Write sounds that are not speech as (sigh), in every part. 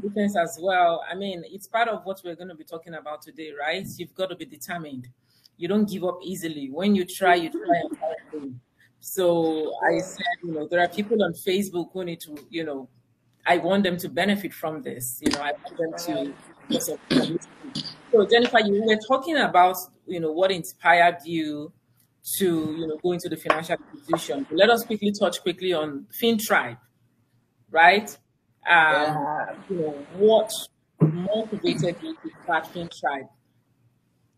defense as well. I mean, it's part of what we're going to be talking about today, right? You've got to be determined. You don't give up easily. When you try, you try and try. So I said, you know, there are people on Facebook who need to, you know, I want them to benefit from this. You know, I want them to. So Jennifer, you were talking about, you know, what inspired you to, you know, go into the financial institution. Let us quickly touch quickly on FinTribe, right? Um, yeah. you know, what motivated you to start FinTribe?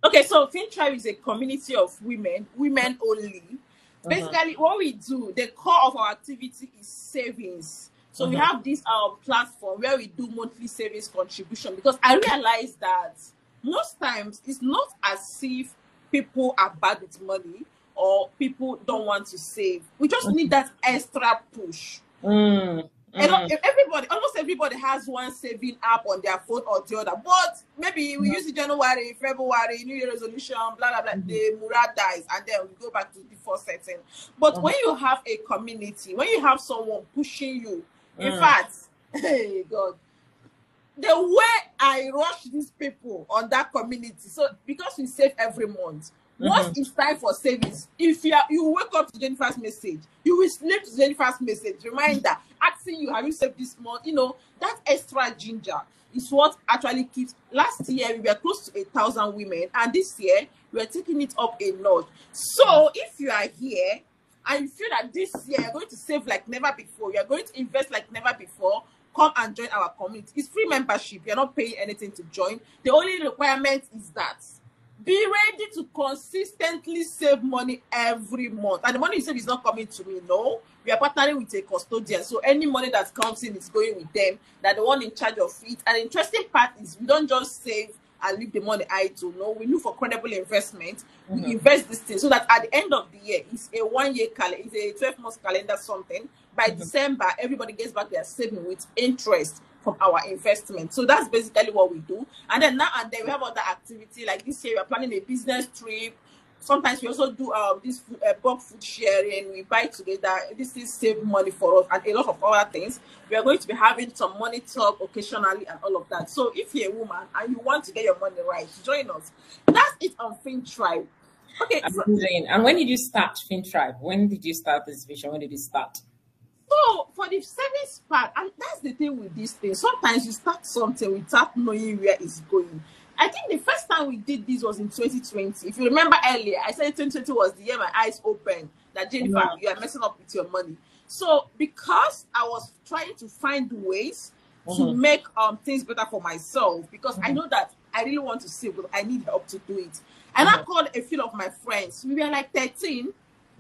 Okay, so FinTribe is a community of women, women only uh-huh. Basically, what we do, the core of our activity is savings. So we uh-huh. have this our platform where we do monthly savings contribution because I realize that most times it's not as if people are bad with money or people don't want to save. We just need that extra push. Mm. And mm. everybody, almost everybody has one saving app on their phone or the other. But maybe we mm. use it January, February, New Year resolution, blah blah blah. Mm. The Murad dies, and then we go back to the first setting. But mm. when you have a community, when you have someone pushing you, in mm. fact, (laughs) hey God, the way I rush these people on that community, so because we save every month, Mm-hmm. Once it's time for savings, if you are, you wake up to Jennifer's message, you will sleep to Jennifer's message, reminder, asking you, have you saved this month? You know, that extra ginger is what actually keeps. Last year, we were close to a thousand women, and this year, we are taking it up a notch. So, if you are here and you feel that this year you're going to save like never before, you're going to invest like never before, come and join our community. It's free membership, you're not paying anything to join. The only requirement is that be ready to consistently save money every month. And the money you save is not coming to me. No, we are partnering with a custodian. So any money that comes in is going with them. They're the one in charge of it. And the interesting part is we don't just save and leave the money idle. No, we look for credible investment. We mm-hmm. invest this thing so that at the end of the year, it's a one year calendar, it's a 12 month calendar, something. By mm-hmm. December, everybody gets back their saving with interest from our investment. So that's basically what we do. And then now and then we have other activity like this year we are planning a business trip. Sometimes we also do um, this food, uh, bulk food sharing. We buy together. This is save money for us and a lot of other things. We are going to be having some money talk occasionally and all of that. So if you're a woman and you want to get your money right, join us. That's it on FinTribe. Okay. So, and when did you start FinTribe? When did you start this vision? When did you start? So for the service part, and that's the thing with this thing. Sometimes you start something without knowing where it's going. I think the first time we did this was in 2020. If you remember earlier, I said 2020 was the year my eyes opened that Jennifer, yeah. you are messing up with your money. So because I was trying to find ways mm-hmm. to make um things better for myself, because mm-hmm. I know that I really want to save, but I need help to do it. And mm-hmm. I called a few of my friends. We were like 13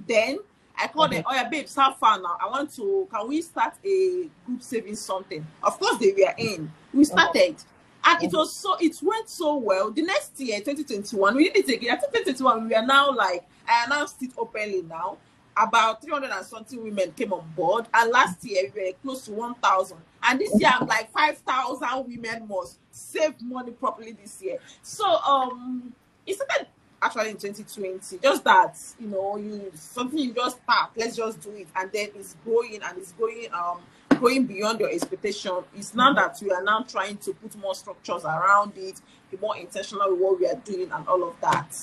then I called them, oh yeah, babes, how far now? I want to, can we start a group saving something? Of course, they were in. We started. And it was so, it went so well. The next year, 2021, we did it again. I think 2021, we are now like, I announced it openly now. About 300 and something women came on board. And last year, we were close to 1,000. And this year, I'm like 5,000 women must save money properly this year. So, um, it started actually in 2020. Just that, you know, you something you just start, let's just do it, and then it's growing and it's going um going beyond your expectation. It's now mm-hmm. that we are now trying to put more structures around it, be more intentional with what we are doing and all of that.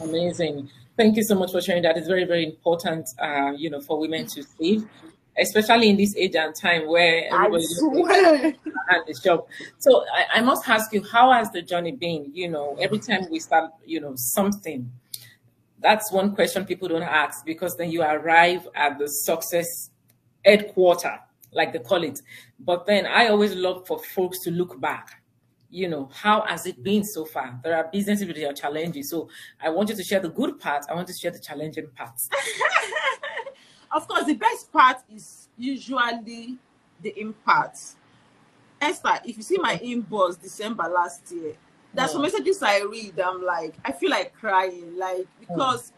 Amazing. Thank you so much for sharing that. It's very, very important, uh, you know, for women to save especially in this age and time where everybody and this job. So I, I, must ask you, how has the journey been? You know, every time we start, you know, something, that's one question people don't ask because then you arrive at the success headquarter, like they call it. But then I always love for folks to look back. You know, how has it been so far? There are businesses with their challenges. So I want you to share the good part. I want to share the challenging parts. (laughs) Of course, the best part is usually the impact. Esther, if you see my inbox December last year, there's some messages I read. I'm like, I feel like crying, like because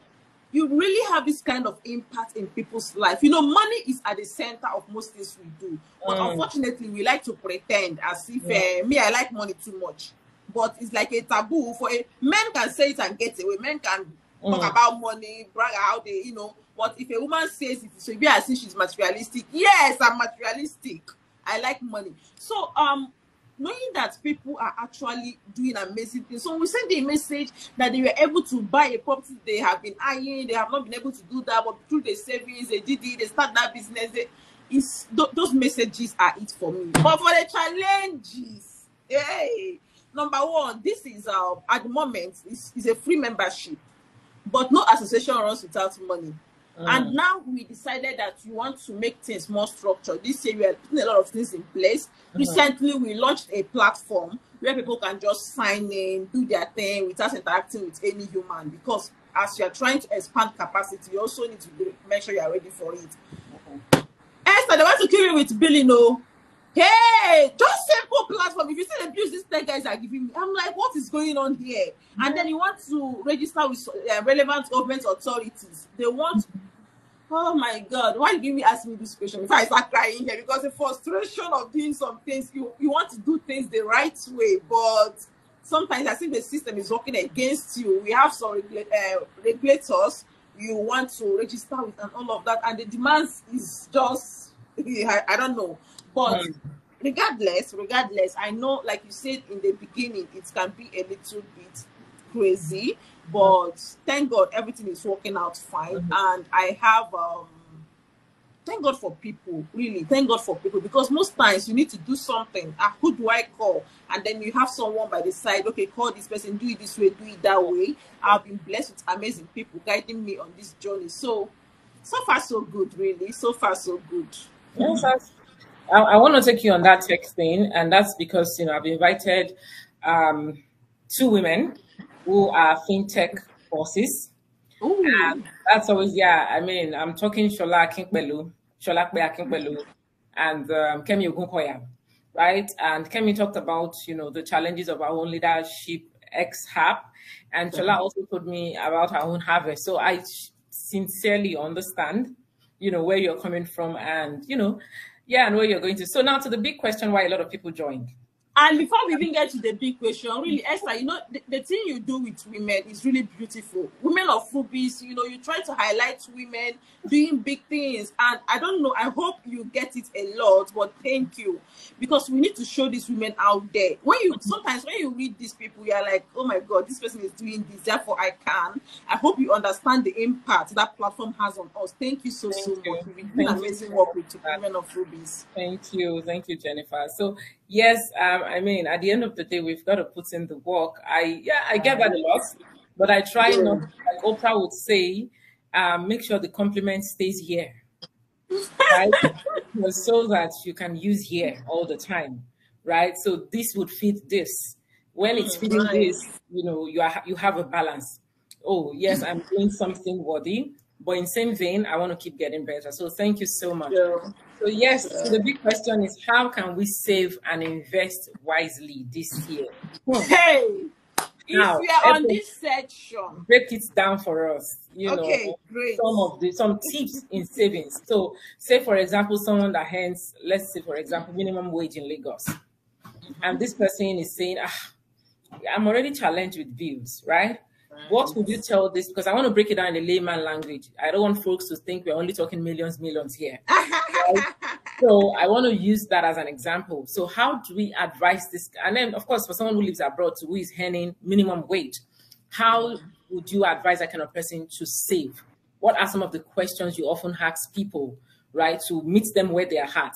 you really have this kind of impact in people's life. You know, money is at the center of most things we do, but mm. unfortunately, we like to pretend as if uh, me, I like money too much. But it's like a taboo for a men can say it and get away. Men can mm. talk about money, brag how they, you know, but if a woman says it, so be as if she's materialistic. Yes, I'm materialistic. I like money. So um knowing that people are actually doing amazing things. So we send a message that they were able to buy a property they have been eyeing, they have not been able to do that, but through the savings, they did it, they start that business. They, it's th- those messages are it for me. But for the challenges, hey, number one, this is uh, at the moment is a free membership, but no association runs without money. Mm. And now we decided that we want to make things more structured. This year we are putting a lot of things in place. Mm-hmm. Recently, we launched a platform where people can just sign in, do their thing without interacting with any human. Because as you are trying to expand capacity, you also need to make sure you are ready for it. Esther, they want to kill you with billing, no. Hey, just simple platform. If you see the abuse these tech guys are giving me, I'm like, what is going on here? Mm-hmm. And then you want to register with uh, relevant government authorities. They want Oh my God, why did you ask me this question? If I start crying here, because the frustration of doing some things, you, you want to do things the right way, but sometimes I think the system is working against you. We have some uh, regulators you want to register with and all of that, and the demands is just, (laughs) I, I don't know. But mm. regardless, regardless, I know, like you said in the beginning, it can be a little bit crazy but thank God everything is working out fine. Mm-hmm. And I have um thank God for people, really. Thank God for people because most times you need to do something. Ah, who do I call? And then you have someone by the side, okay, call this person, do it this way, do it that way. I've been blessed with amazing people guiding me on this journey. So so far so good, really. So far so good. Yes, I, I want to take you on that tech thing, and that's because you know I've invited um, two women who are fintech bosses. And that's always, yeah, I mean, I'm talking Shola Akinpelu, Shola Akinpelu, and um, Kemi Ogunkoya, right? And Kemi talked about, you know, the challenges of our own leadership X HAP. And Shola mm-hmm. also told me about her own harvest. So I sincerely understand, you know, where you're coming from and, you know, yeah, and where you're going to. So now to the big question why a lot of people joined. And before we even get to the big question, really, Esther, you know, the, the thing you do with women is really beautiful. Women of Rubies, you know, you try to highlight women doing big things. And I don't know, I hope you get it a lot, but thank you. Because we need to show these women out there. When you sometimes when you read these people, you're like, oh my god, this person is doing this, therefore I can. I hope you understand the impact that platform has on us. Thank you so, thank so you. much. We've been amazing work with women of Rubies. Thank you. Thank you, Jennifer. So yes, um, I mean, at the end of the day, we've got to put in the work. I yeah, I get that a lot, but I try yeah. not, like Oprah would say, um, make sure the compliment stays here, right? (laughs) so that you can use here all the time, right? So this would fit this. When it's mm, fitting right. this, you know, you are you have a balance. Oh yes, I'm doing something worthy, but in same vein, I want to keep getting better. So thank you so much. Yeah. So yes, so the big question is how can we save and invest wisely this year? (laughs) Hey, now, if we are on this section, break it down for us. You okay, know, great. some of the some tips in savings. So, say for example, someone that earns, let's say for example, minimum wage in Lagos, and this person is saying, ah, I'm already challenged with bills, right? What would you tell this? Because I want to break it down in layman language. I don't want folks to think we're only talking millions, millions here. (laughs) Right? (laughs) so I want to use that as an example. So how do we advise this? And then, of course, for someone who lives abroad, who is earning minimum wage, how would you advise that kind of person to save? What are some of the questions you often ask people, right, to meet them where they are at?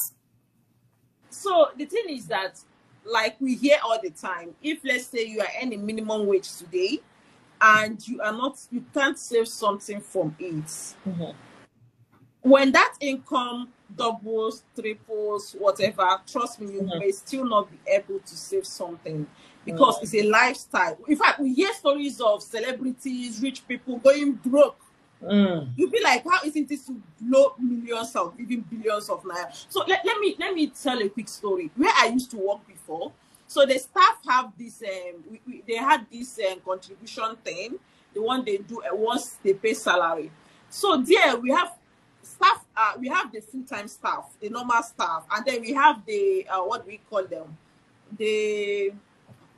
So the thing is that, like we hear all the time, if let's say you are earning minimum wage today, and you are not, you can't save something from it. Mm-hmm. When that income doubles, triples, whatever, trust me, you mm-hmm. may still not be able to save something because mm-hmm. it's a lifestyle. In fact, we hear stories of celebrities, rich people going broke. Mm. You'd be like, how isn't this to blow millions of even billions of naira? So let, let me let me tell a quick story. Where I used to work before, so the staff have this um we, we, they had this um, contribution thing, the one they do uh, once they pay salary. So there we have staff uh, we have the full-time staff the normal staff and then we have the uh, what we call them the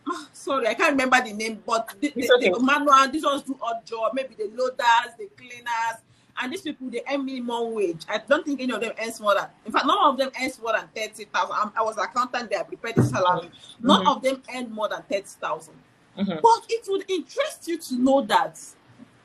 ah, sorry i can't remember the name but the, the, okay. the manual these ones do odd job maybe the loaders the cleaners and these people they earn minimum wage. I don't think any of them earns more than. In fact, none of them earns more than thirty thousand. I was accountant there. I prepared the salary. Mm-hmm. None of them earn more than thirty thousand. Mm-hmm. But it would interest you to know that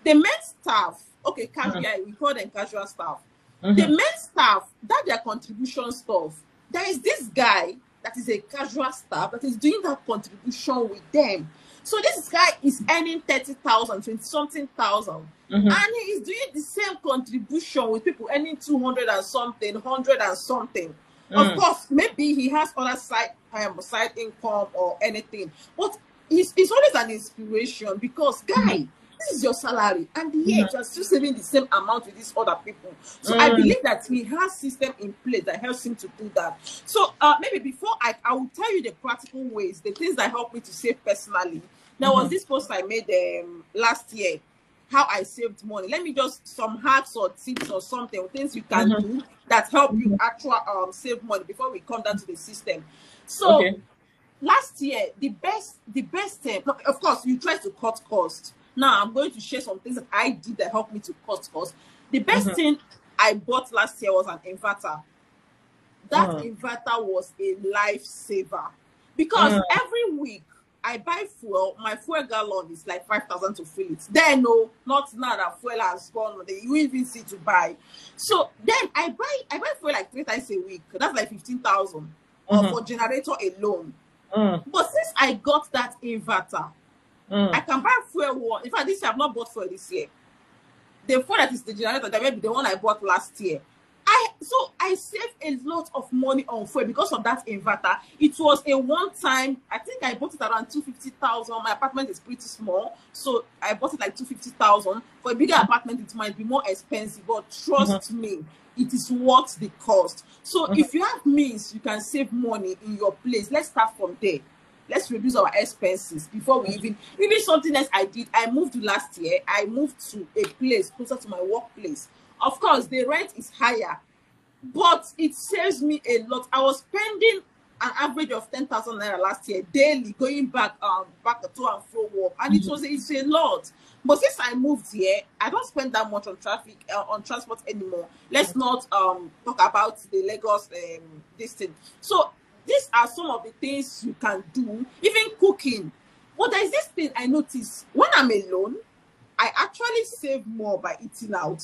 the men staff, okay, casual, mm-hmm. we call them casual staff. The men staff that their contribution stuff. There is this guy that is a casual staff that is doing that contribution with them. So this guy is earning 30,000, 20 something thousand. Mm-hmm. And he is doing the same contribution with people earning 200 and something, 100 and something. Mm. Of course, maybe he has other side um, side income or anything. But it's, it's always an inspiration because, guy, mm-hmm this is your salary, and yet you're still saving the same amount with these other people. So mm. I believe that he has system in place that helps him to do that. So uh, maybe before I, I will tell you the practical ways, the things that help me to save personally. There mm-hmm. was this post I made um, last year, how I saved money. Let me just some hacks or tips or something, things you can mm-hmm. do that help you actually um, save money before we come down to the system. So. Okay. Last year, the best, the best, uh, of course, you try to cut costs now I'm going to share some things that I did that helped me to cut costs. The best mm-hmm. thing I bought last year was an inverter. That mm. inverter was a lifesaver because mm. every week I buy fuel, my fuel gallon is like 5,000 to fill it. Then, no, not now that fuel has gone, you even see to buy. So then I buy I buy fuel like three times a week. That's like 15,000 mm-hmm. for generator alone. Mm. But since I got that inverter, Mm. I can buy fuel one. In fact, this year I've not bought fuel this year. The fuel that is the generator, that may be the one I bought last year. I so I saved a lot of money on fuel because of that inverter. It was a one-time. I think I bought it around two fifty thousand. My apartment is pretty small, so I bought it like two fifty thousand. For a bigger apartment, it might be more expensive, but trust mm-hmm. me, it is worth the cost. So mm-hmm. if you have means, you can save money in your place. Let's start from there let's reduce our expenses before we even even something else. I did i moved last year. I moved to a place closer to my workplace. Of course the rent is higher but it saves me a lot. I was spending an average of 10,000 naira last year daily going back um back to and fro work and it mm-hmm. was it's a lot. But since i moved here i don't spend that much on traffic uh, on transport anymore. Let's not um talk about the lagos um this thing. So these are some of the things you can do, even cooking. But there's this thing I notice when I'm alone, I actually save more by eating out.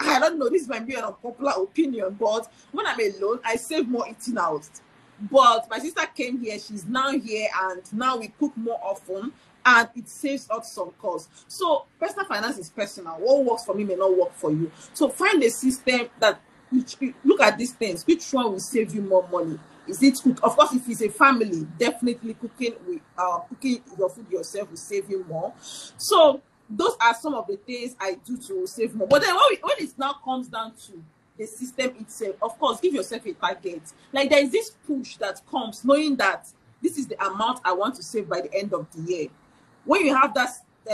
I don't know, this might be an unpopular opinion, but when I'm alone, I save more eating out. But my sister came here, she's now here, and now we cook more often, and it saves us some cost. So personal finance is personal. What works for me may not work for you. So find a system that look at these things. Which one will save you more money? Is it cook? Of course, if it's a family, definitely cooking with uh, cooking your food yourself will save you more. So those are some of the things I do to save more. But then when, we, when it now comes down to the system itself, of course, give yourself a target. Like there is this push that comes knowing that this is the amount I want to save by the end of the year. When you have that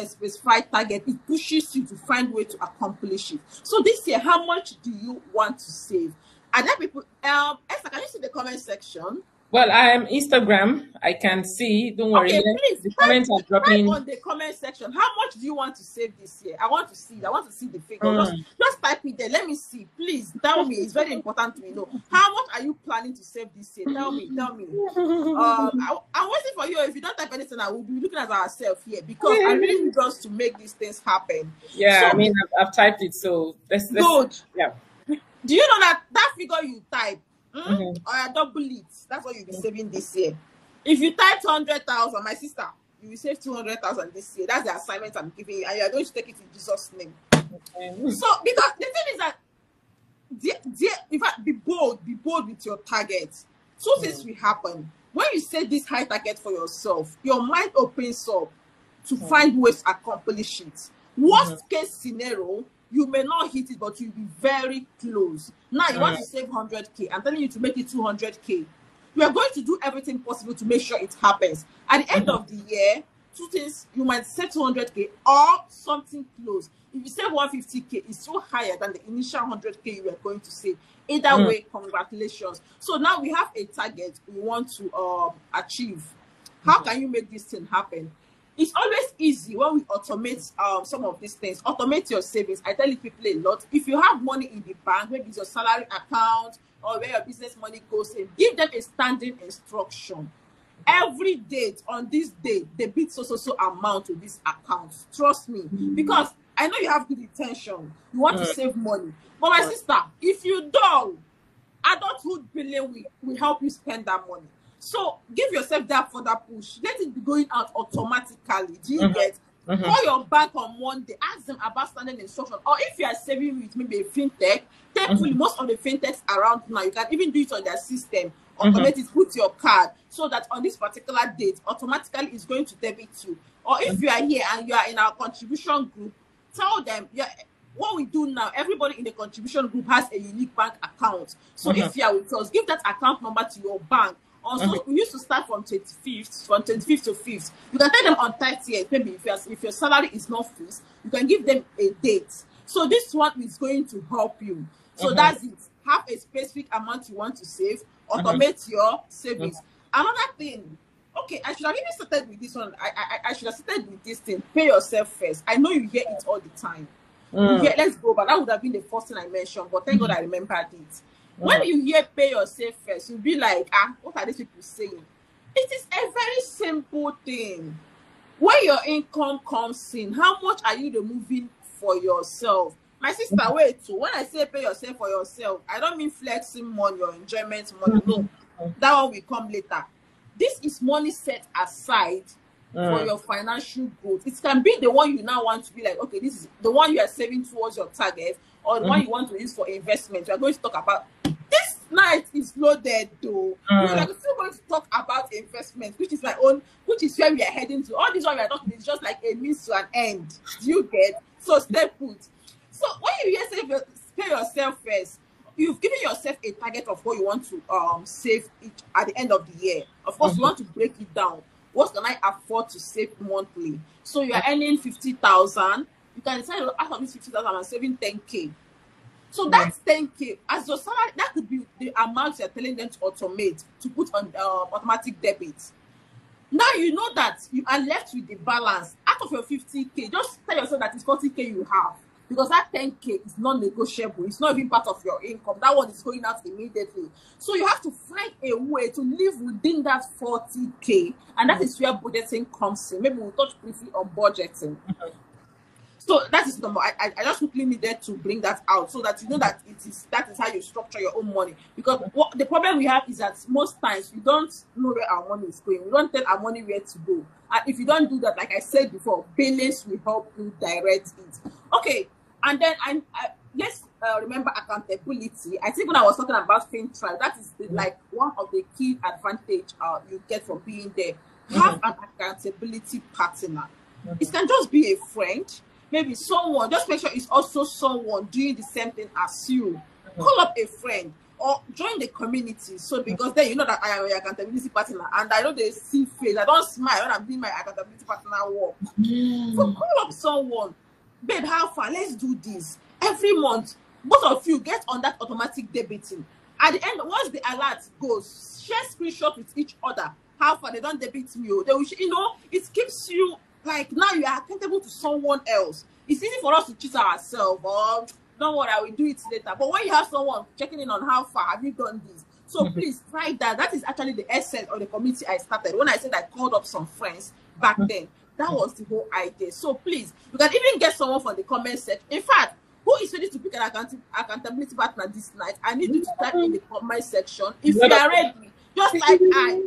specified target, it pushes you to find way to accomplish it. So this year, how much do you want to save? Are there people? Um, Esther, can you see the comment section? Well, I am Instagram. I can see. Don't worry. Okay, please, the comments are dropping. on the comment section. How much do you want to save this year? I want to see. I want to see the figure. Mm. Just, just type it there. Let me see. Please tell me. It's very important to me know. How much are you planning to save this year? Tell me. Tell me. Um, I, am waiting for you. If you don't type anything, I will be looking at ourselves here because I really need us to make these things happen. Yeah, so, I mean, I've, I've, typed it, so let's, let's good. Yeah. Do you know that that figure you type, mm, mm-hmm. or I double it? That's what you'll be saving this year. If you type hundred thousand, my sister, you will save two hundred thousand this year. That's the assignment I'm giving you, and you are going to take it in Jesus' name. Okay. So, because the thing is that, dear, dear, in fact, be bold, be bold with your target. Two mm. things will happen when you set this high target for yourself. Your mind opens up to mm. find ways to accomplish it. Worst mm-hmm. case scenario, you may not hit it, but you'll be very close. Now you want to save 100k. I'm telling you to make it 200k. You are going to do everything possible to make sure it happens. At the end mm-hmm. of the year, two things you might save 200k or something close. If you save 150k, it's still higher than the initial 100k you were going to save. Either mm. way, congratulations. So now we have a target we want to um, achieve. How mm-hmm. can you make this thing happen? It's always easy when we automate um, some of these things. Automate your savings. I tell people a lot. If you have money in the bank, maybe it's your salary account or where your business money goes in, give them a standing instruction. Every date on this day, beat so so so amount to this account. Trust me, because I know you have good intention. You want to Mm. save money, but my sister, if you don't, adulthood billing will, will help you spend that money. So give yourself that further push. Let it be going out automatically. Do you Mhm. get? Mhm. Call your bank on Monday, ask them about standing instruction. Or if you are saving with maybe a fintech, thankfully most of the fintechs around now, you can even do it on their system. Automate it, put your card so that on this particular date, automatically it's going to debit you. Or if you are here and you are in our contribution group, tell them yeah, what we do now, everybody in the contribution group has a unique bank account. So if you are with us, give that account number to your bank. Also, we used to start from 25th, from 25th to 5th. You can tell them on 30th, maybe if, your if your salary is not fixed, you can give them a date. So this one is going to help you. So Mhm. that's it. Have a specific amount you want to save, automate your savings. Another thing, okay, I should have even started with this one. I, I I should have started with this thing. Pay yourself first. I know you hear it all the time. Mm. hear, let's go, but that would have been the first thing I mentioned. But thank God I remembered it. When Mm. you hear pay yourself first, you'll be like, ah, what are these people saying? It is a very simple thing. When your income comes in, how much are you removing for yourself? My sister, wait. So when I say pay yourself for yourself, I don't mean flexing money or enjoyment money. No, that one will come later. This is money set aside for Mm. your financial growth. It can be the one you now want to be like, okay, this is the one you are saving towards your target, or the one you want to use for investment. We are going to talk about night is loaded though. Mm. We are still going to talk about investment, which is my own, which is where we are heading to. All this one we are talking is just like a means to an end. Do you get? So stay put. So when you hear pay yourself first, you've given yourself a target of what you want to um save each at the end of the year. Of course, you want to break it down. What can I afford to save monthly? So you are earning fifty thousand. You can decide out of this fifty thousand, I'm saving ten k. So that's ten k. As your salary, that could be the amount you're telling them to automate to put on uh, automatic debit. Now you know that you are left with the balance out of your 50k. Just tell yourself that it's 40k you have because that 10k is non-negotiable. It's not even part of your income. That one is going out immediately. So you have to find a way to live within that 40k, and that is where budgeting comes in. Maybe we'll touch briefly on budgeting. So that is number. I, I, just quickly needed to bring that out so that you know that it is that is how you structure your own money. Because what the problem we have is that most times we don't know where our money is going. We don't tell our money where to go. And if you don't do that, like I said before, balance will help you direct it. Okay, and then I, I let's uh, remember accountability. I think when I was talking about FinTribe, that is the, like one of the key advantage uh, you get from being there. Have an accountability partner. It can just be a friend, maybe someone. Just make sure it's also someone doing the same thing as you. Mm-hmm. Call up a friend or join the community. So mm-hmm. because then you know that I am your accountability partner, and I know they see face. I don't smile when I'm doing my accountability partner work. Mm. So call up someone, babe. How far? Let's do this every month. Both of you get on that automatic debiting. At the end, once the alert goes, share screenshot with each other. How far they don't debit me? oh. They will, you know, it keeps you like now you are accountable to someone else. It's easy for us to cheat ourselves, or don't worry, I will do it later. But when you have someone checking in on how far have you done this, so mm-hmm. please try that. That is actually the essence of the committee I started. When I said I called up some friends back mm-hmm. then, that was the whole idea. So please, you can even get someone from the comment section. In fact, who is ready to pick an account- accountability partner this night? I need you to type in the comment section. If you are ready, just like I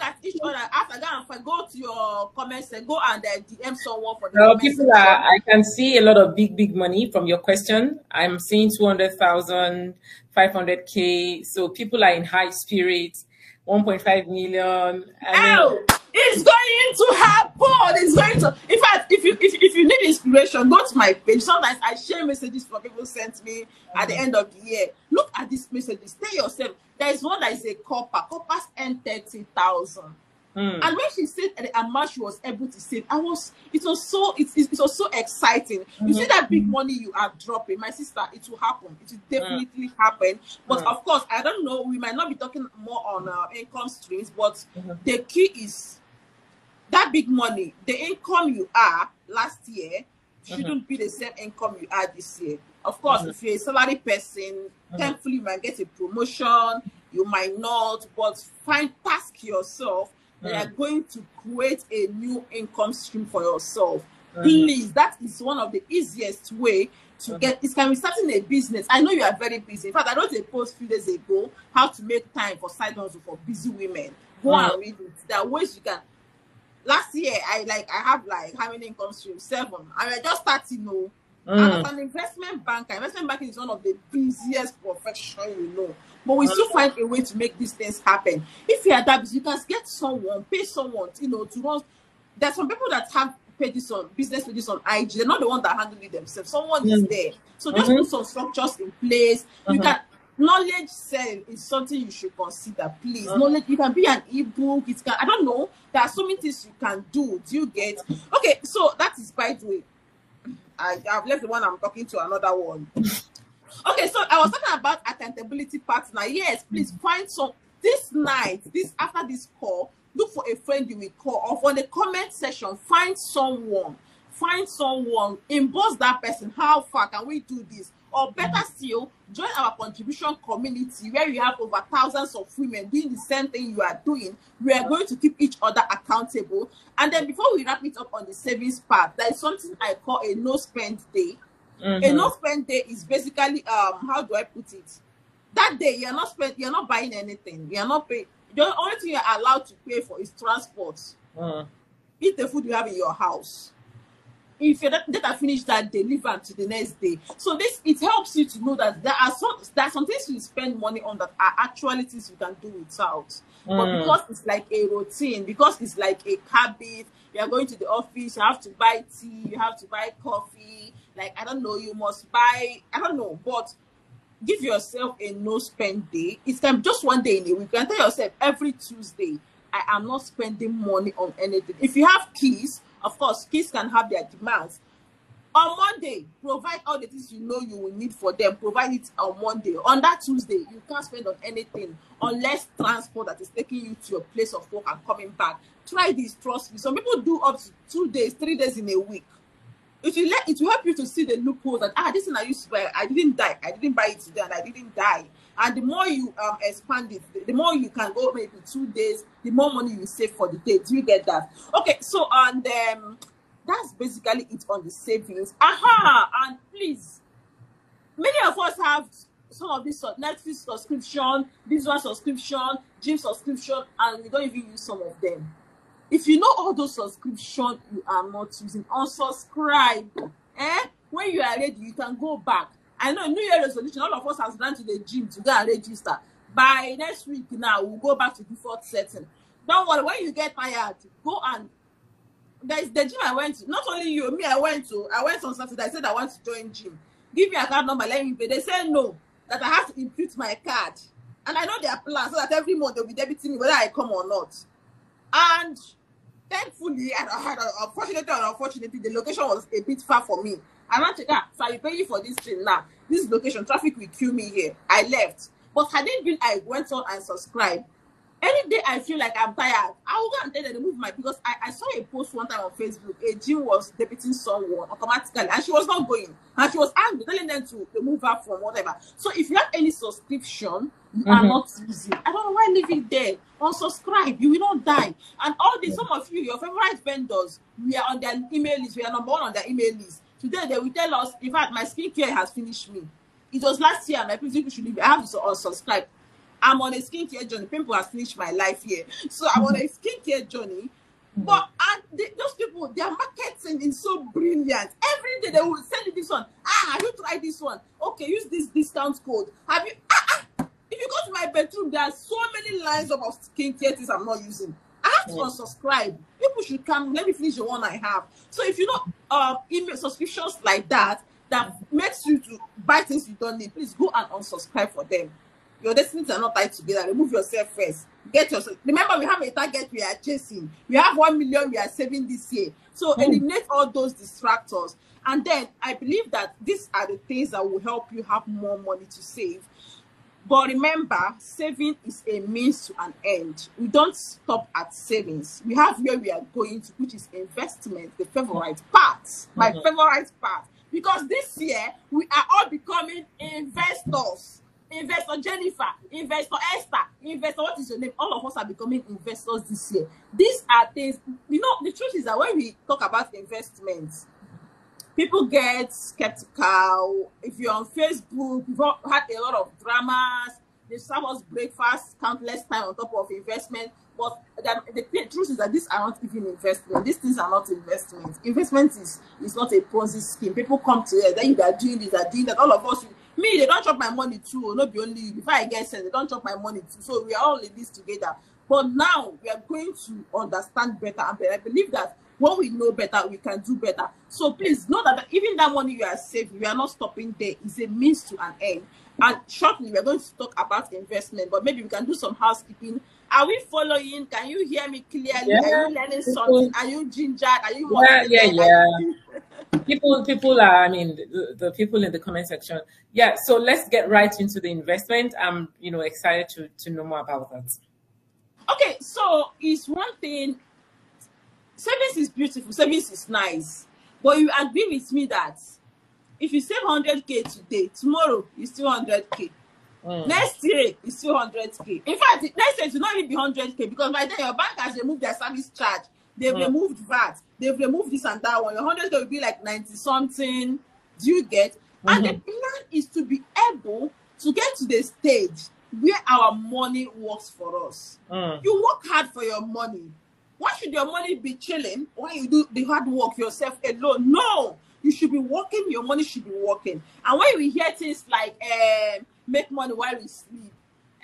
look at each other after that and go to your comment section, go and uh, DM someone for the Well, people are, I can see a lot of big, big money from your question. I'm seeing 200,000, 500K. So people are in high spirits, 1.5 million. I mean! It's going to happen. It's going to. In fact, if you if, if you need inspiration, go to my page. Sometimes I share messages from people sent me at the end of the year. Look at these messages. Tell yourself there is one that is a corper. Corpers earn thirty thousand. mm, And when she said the amount she was able to save, I was it was so it, it, it was so exciting. You see that big money you are dropping, my sister, it will happen. It will definitely happen. But Mm. of course, I don't know. We might not be talking more on uh, income streams, but Mhm. the key is that big money, the income you are last year mm-hmm. shouldn't be the same income you are this year. Of course, mm-hmm. if you're a salary person, mm-hmm. thankfully you might get a promotion, you might not, but find task yourself that you're going to create a new income stream for yourself. Please, that is one of the easiest way to get it can be starting a business. I know you are very busy. In fact, I wrote a post a few days ago how to make time for side hustle for busy women. Go and read it. There are ways you can last year I like I have like how many income streams? Seven. I mean, just starting, you know. And as an investment banker, investment banking is one of the busiest profession you know. But we still find a way to make these things happen. If you are that busy, you can get someone, pay someone, you know, to run. There's some people that have paid this on business with this on IG. They're not the one that handle it themselves. Someone is hmm. there. So just hmm. put some structures in place. You uh-huh. can knowledge self is something you should consider, please. Knowledge you can be an ebook, it can I don't know. There are so many things you can do. Do you get okay? So that is by the way. I, I've left the one I'm talking to another one. Okay, so I was talking about accountability partner. Yes, please find some this night, this after this call, look for a friend you will call or for the comment section, find someone, find someone, emboss that person. How far can we do this? Or better still, join our contribution community where we have over thousands of women doing the same thing you are doing. We are going to keep each other accountable. And then before we wrap it up on the savings part, there is something I call a no spend day. A no spend day is basically um how do I put it? That day you're not spend you're not buying anything. You're not paying. The only thing you're allowed to pay for is transport. Eat the food you have in your house. If your data finish that day, leave to the next day. So this it helps you to know that there are some there are some things you spend money on that are actually things you can do without. But hmm. because it's like a routine, because it's like a habit, you are going to the office, you have to buy tea, you have to buy coffee. Like I don't know, you must buy. I don't know, but give yourself a no spend day. It's time just one day in a week. You can tell yourself every Tuesday, I am not spending money on anything. If you have keys, of course, kids can have their demands. On Monday, provide all the things you know you will need for them. Provide it on Monday. On that Tuesday, you can't spend on anything unless transport that is taking you to your place of work and coming back. Try this, trust me. Some people do up to two days, three days in a week. It will let it will help you to see the loopholes that ah, this thing I used to buy, I didn't die, I didn't buy it today, and I didn't die. And the more you um expand it, the, more you can go maybe two days, the more money you save for the day. Do you get that? Okay, so and um that's basically it on the savings. Aha! And please, many of us have some of this Netflix subscription, this one subscription, gym subscription, and we don't even use some of them. If you know all those subscription you are not using, unsubscribe. Eh? When you are ready, you can go back. I know New Year resolution, all of us has gone to the gym to go and register. By next week now, we'll go back to default setting. Don't worry, when you get tired, go and there's the gym I went to. Not only you, me, I went to. I went on Saturday. I said I want to join gym. Give me a card number, let me pay. They said no, that I have to input my card. And I know their plan so that every month they'll be debiting me whether I come or not. And thankfully, and I had unfortunately or unfortunately, the location was a bit far for me. I went to ah, so I pay you for this thing now. This location, traffic will kill me here. I left. But had it been I went on and subscribed, any day I feel like I'm tired, I will go and tell them to move my because I, I saw a post one time on Facebook. A gym was debiting someone automatically, and she was not going, and she was angry, telling them to, to move her from whatever. So if you have any subscription, you are not using. I don't know why leave it there. Unsubscribe, you will not die. And all the some of you, your favorite vendors, we are on their email list. We are number one on their email list. Today they will tell us, in fact, my skincare has finished me. It was last year, my people should leave. I have to unsubscribe. I'm on a skincare journey. People have finished my life here. So I'm on a (laughs) skincare journey. But and they, those people, their marketing is so brilliant. Every day they will send you this one. Ah, have you tried this one? Okay, use this discount code. Have you? Ah, ah. If you go to my bedroom, there are so many lines of skincare things I'm not using. To unsubscribe. People should come. Let me finish the one I have. So if you know uh, email subscriptions like that that makes you to buy things you don't need, please go and unsubscribe for them. Your destinies are not tied together. Remove yourself first. Get yourself. Remember, we have a target we are chasing. We have one million we are saving this year. So Hmm. eliminate all those distractors. And then I believe that these are the things that will help you have more money to save. But remember, saving is a means to an end. We don't stop at savings. We have where we are going to, which is investment, the favorite part, my Mhm. favorite part. Because this year, we are all becoming investors. Investor Jennifer, Investor Esther, Investor, what is your name? All of us are becoming investors this year. These are things, you know, the truth is that when we talk about investments, people get skeptical. If you're on Facebook, all had a lot of dramas. They serve us breakfast, countless time on top of investment. But the, the, the truth is that these are not even investment. These things are not investments. Investment is, is not a Ponzi scheme. People come to it, then you are doing this, are doing that. All of us, me, they don't chop my money too. Not be only. Before I get sent, they don't chop my money too. So we are all in this together. But now we are going to understand better and. I believe that when we know better, we can do better. So please know that even that money you are saving, we are not stopping there. It's a means to an end. And shortly, we're going to talk about investment, but maybe we can do some housekeeping. Are we following? Can you hear me clearly? Yeah. Are you learning something? Are you gingered? Are you Yeah, yeah, yeah. people people are i mean the, the people in the comment section yeah so let's get right into the investment i'm you know excited to to know more about that Okay, so it's one thing. Savings is beautiful. Savings is nice, but you agree with me that if you save hundred k today, tomorrow you still hundred k. Mm. Next year is still hundred k. In fact, next year it will not even be hundred k because by then your bank has removed their service charge. They've Mm. removed VAT. They've removed this and that one. Your hundred k will be like ninety something. Do you get? And the plan is to be able to get to the stage where our money works for us. Mm. You work hard for your money. Why should your money be chilling while you do the hard work yourself alone? No, you should be working. Your money should be working. And when we hear things like um, "make money while we sleep,"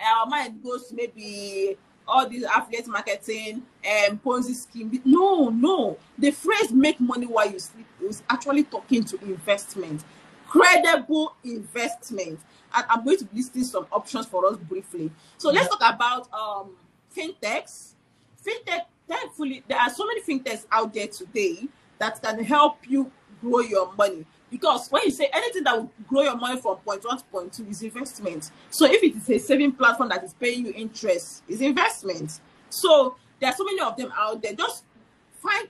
our mind goes maybe all this affiliate marketing and Ponzi scheme. No, no. The phrase "make money while you sleep" is actually talking to investment, credible investment. And I'm going to be listing some options for us briefly. So let's talk about um, fintechs. Fintech, thankfully, there are so many fintechs out there today that can help you grow your money. Because when you say anything that will grow your money from point one to point two is investment. So if it is a saving platform that is paying you interest, is investment. So there are so many of them out there. Just find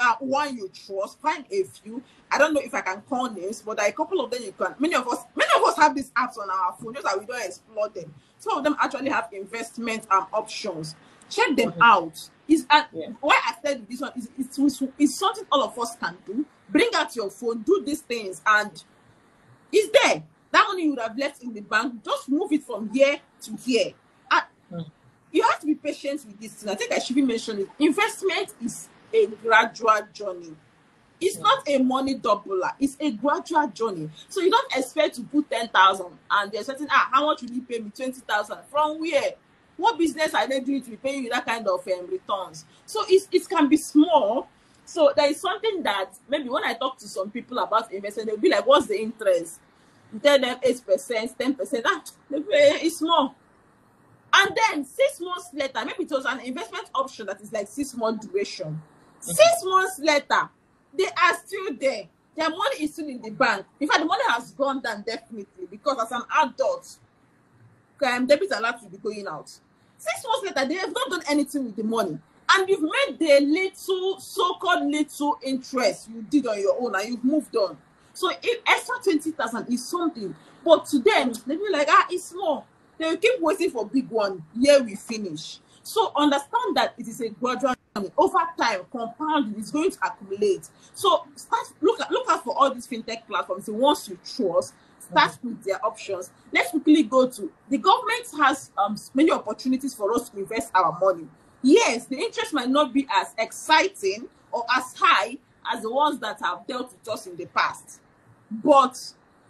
uh, one you trust, find a few. I don't know if I can call names, but a couple of them you can. Many of us, many of us have these apps on our phone, just that we don't explore them. Some of them actually have investment um, options. Check them out. Is and Yeah. why I said this one is it's, it's something all of us can do. Bring out your phone, do these things, and it's there. That money you would have left in the bank, just move it from here to here. And Mm. you have to be patient with this thing. I think I should be mentioning. Investment is a gradual journey. It's Mm. not a money doubler, it's a gradual journey. So you don't expect to put 10,000 and they're certain, ah, how much will you pay me? 20,000. From where? What business are they doing to be paying you that kind of um, returns? So it's, it can be small. So there is something that maybe when I talk to some people about investment, they'll be like, what's the interest? You tell them 8%, 10%, ah, it's small. And then six months later, maybe it was an investment option that is like six month duration. Six months later, they are still there. Their money is still in the bank. In fact, the money has gone down definitely because as an adult, um, debit alert to be going out. Six months later, they have not done anything with the money. And you've made the little, so-called little interest you did on your own and you've moved on. So if extra 20,000 is something, but to them, they'll be like, ah, it's small. They keep waiting for big one. Here we finish. So understand that it is a gradual journey. Over time, compounding is going to accumulate. So start look at look out for all these fintech platforms. The ones you trust, start with their options. Let's quickly go to the government has um many opportunities for us to invest our money. Yes, the interest might not be as exciting or as high as the ones that have dealt with us in the past, but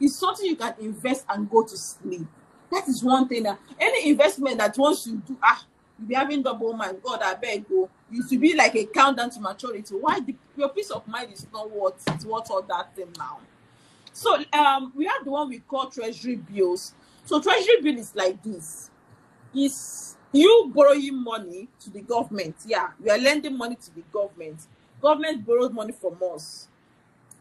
it's something you can invest and go to sleep. That is one thing. Any investment that once you do, ah, you be having double mind. God, I beg you. You should be like a countdown to maturity. Why the, your peace of mind is not worth it's worth all that thing now. So um, we have the one we call treasury bills. So treasury bill is like this: is you borrowing money to the government. Yeah, we are lending money to the government. Government borrows money from us.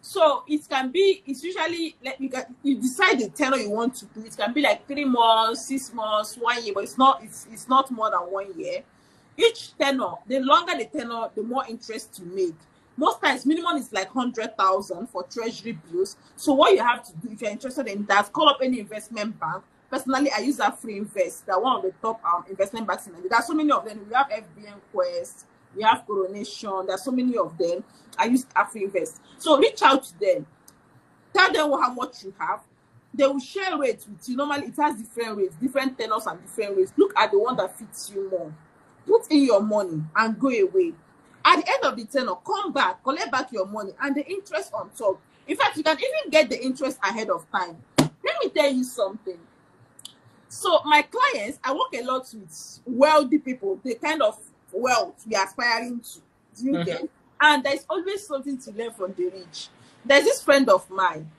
So it can be, it's usually like you can you decide the tenor you want to do. It can be like three months, six months, one year, but it's not it's it's not more than one year. Each tenor, the longer the tenor, the more interest you make. Most times, minimum is like hundred thousand for treasury bills. So what you have to do if you're interested in that, call up any investment bank. Personally, I use Afrinvest. They're one of the top um, investment banks in Nigeria. There are so many of them. We have FBN Quest, we have Coronation. There are so many of them. I use Afrinvest. So reach out to them. Tell them how much you have. They will share rates with you. Normally, it has different rates, different tenors and different rates. Look at the one that fits you more. Put in your money and go away. At the end of the tenor, come back, collect back your money and the interest on top. In fact, you can even get the interest ahead of time. Let me tell you something. So, my clients, I work a lot with wealthy people, the kind of wealth we are aspiring to. Do you mm-hmm. get? And there's always something to learn from the rich. There's this friend of mine.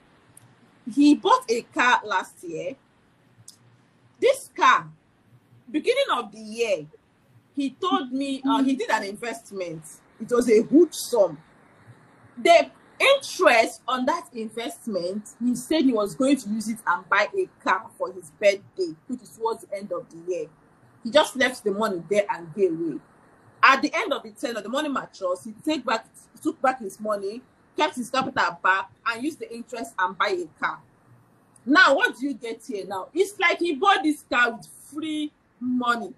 He bought a car last year. This car, beginning of the year, he told me uh, he did an investment. It was a huge sum. The interest on that investment, he said he was going to use it and buy a car for his birthday, which is towards the end of the year. He just left the money there and gave away. At the end of the tenor, the money matures. He take back, took back his money, kept his capital back, and used the interest and buy a car. Now, what do you get here now? It's like he bought this car with free money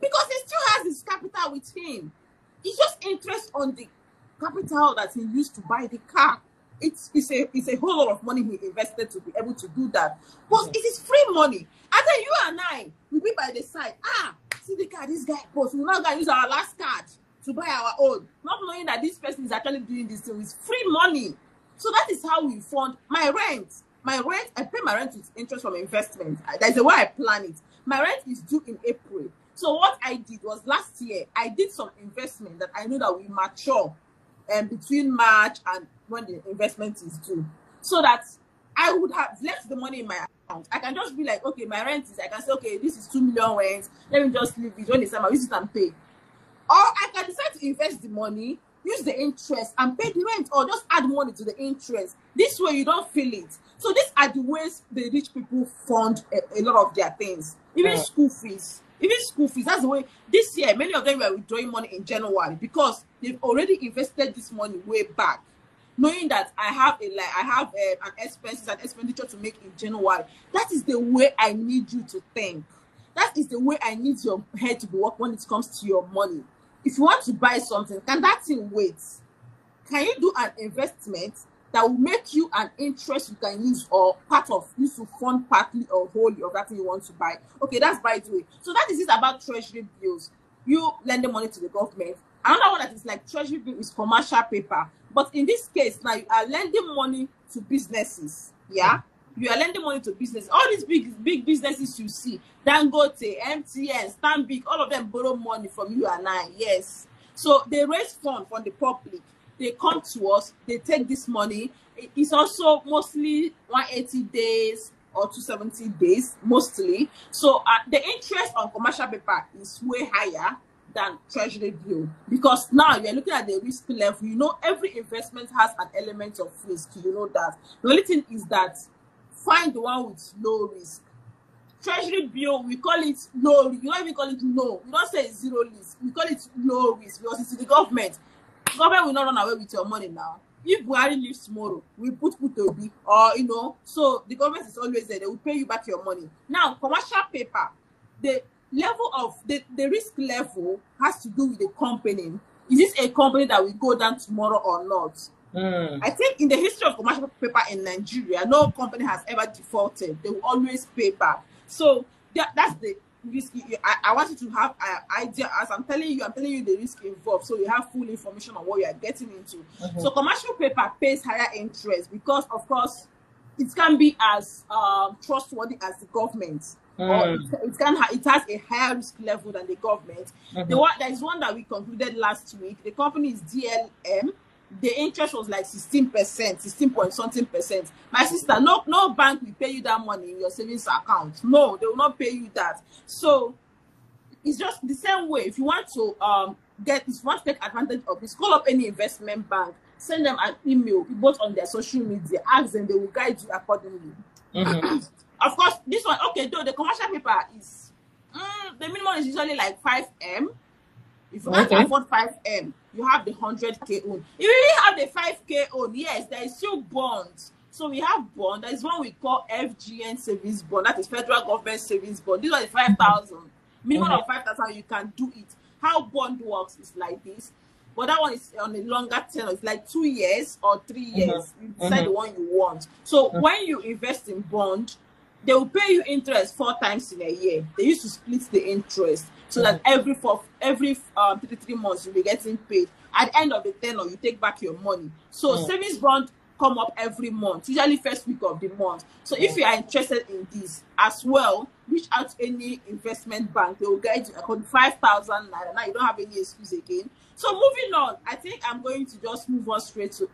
because he still has his capital with him. It's just interest on the capital that he used to buy the car. It's, it's a it's a whole lot of money he invested to be able to do that. But it is free money. And then you and I will be by the side. Ah, see the car this guy bought. We're not gonna use our last card to buy our own, not knowing that this person is actually doing this thing with free money. So that is how we fund my rent. My rent, I pay my rent with interest from investment. That's the way I plan it. My rent is due in April. So what I did was last year I did some investment that I know that we mature um, between March and when the investment is due, so that I would have left the money in my account. I can just be like, okay, my rent is. I can say, okay, this is two million rent. Let me just leave it when it's time. I use it and pay. Or I can decide to invest the money, use the interest, and pay the rent, or just add money to the interest. This way, you don't feel it. So these are the ways the rich people fund a, a lot of their things, even yeah. school fees. Even school fees. That's the way. This year, many of them were withdrawing money in January because they've already invested this money way back knowing that I have a like I have uh, an expenses and expenditure to make in January. That is the way I need you to think. That is the way I need your head to work when it comes to your money. If you want to buy something, can that thing wait? Can you do an investment that will make you an interest you can use or part of use to fund partly or wholly of that thing you want to buy? Okay, that's by the way. So that is it about treasury bills. You lend the money to the government. Another one that is like treasury bill is commercial paper. But in this case, now you are lending money to businesses. Yeah. You are lending money to business. All these big big businesses you see, Dangote, MTN, Stanbic, all of them borrow money from you and I. Yes. So they raise funds from the public. They come to us. They take this money. It's also mostly 180 days or 270 days, mostly. So uh, the interest on commercial paper is way higher than treasury bill. Because now you're looking at the risk level. You know every investment has an element of risk. You know that. The only thing is that find the one with low risk. Treasury bill we call it low you don't even call it low we don't say zero risk. We call it low risk because it's the government government will not run away with your money now if buhari leaves tomorrow we put put obi or you know so the government is always there they will pay you back your money now commercial paper the level of the, the risk level has to do with the company. Is this a company that will go down tomorrow or not? Mm. I think in the history of commercial paper in Nigeria, no company has ever defaulted. They will always pay back. So that, that's the risk. I, I want you to have an idea as I'm telling you, I'm telling you the risk involved. So you have full information on what you are getting into. Mm-hmm. So commercial paper pays higher interest because, of course, it can be as um, trustworthy as the government. Mm. It, it, can ha- it has a higher risk level than the government. Mm-hmm. The one there is one that we concluded last week. The company is DLM. The interest was like 16 percent, 16 point something percent. My sister, no no bank will pay you that money in your savings account. No, they will not pay you that. So it's just the same way. If you want to um get if you want to take advantage of this, call up any investment bank, send them an email, both on their social media, ask them, they will guide you accordingly. Mm-hmm. (clears throat) of course, this one, okay, though the commercial paper is mm, the minimum is usually like 5M. If you can't Okay. afford 5M, you have the 100k own. If you really have the 5k own, yes, there is still bonds. So we have bond. There is one we call FGN savings bond. That is federal government savings bond. This one is 5,000. Minimum Mhm. of 5,000, you can do it. How bond works is like this. But that one is on a longer term. It's like two years or three years. You decide the one you want. So Mhm. when you invest in bond, they will pay you interest four times in a year. They used to split the interest so that every four, every um, three three months you'll be getting paid. At the end of the tenor, you take back your money. So Mm. savings bond come up every month, usually first week of the month. So if Mm. you are interested in this as well, reach out to any investment bank. They will guide you account five thousand naira. Now you don't have any excuse again. So moving on, I think I'm going to just move on straight to.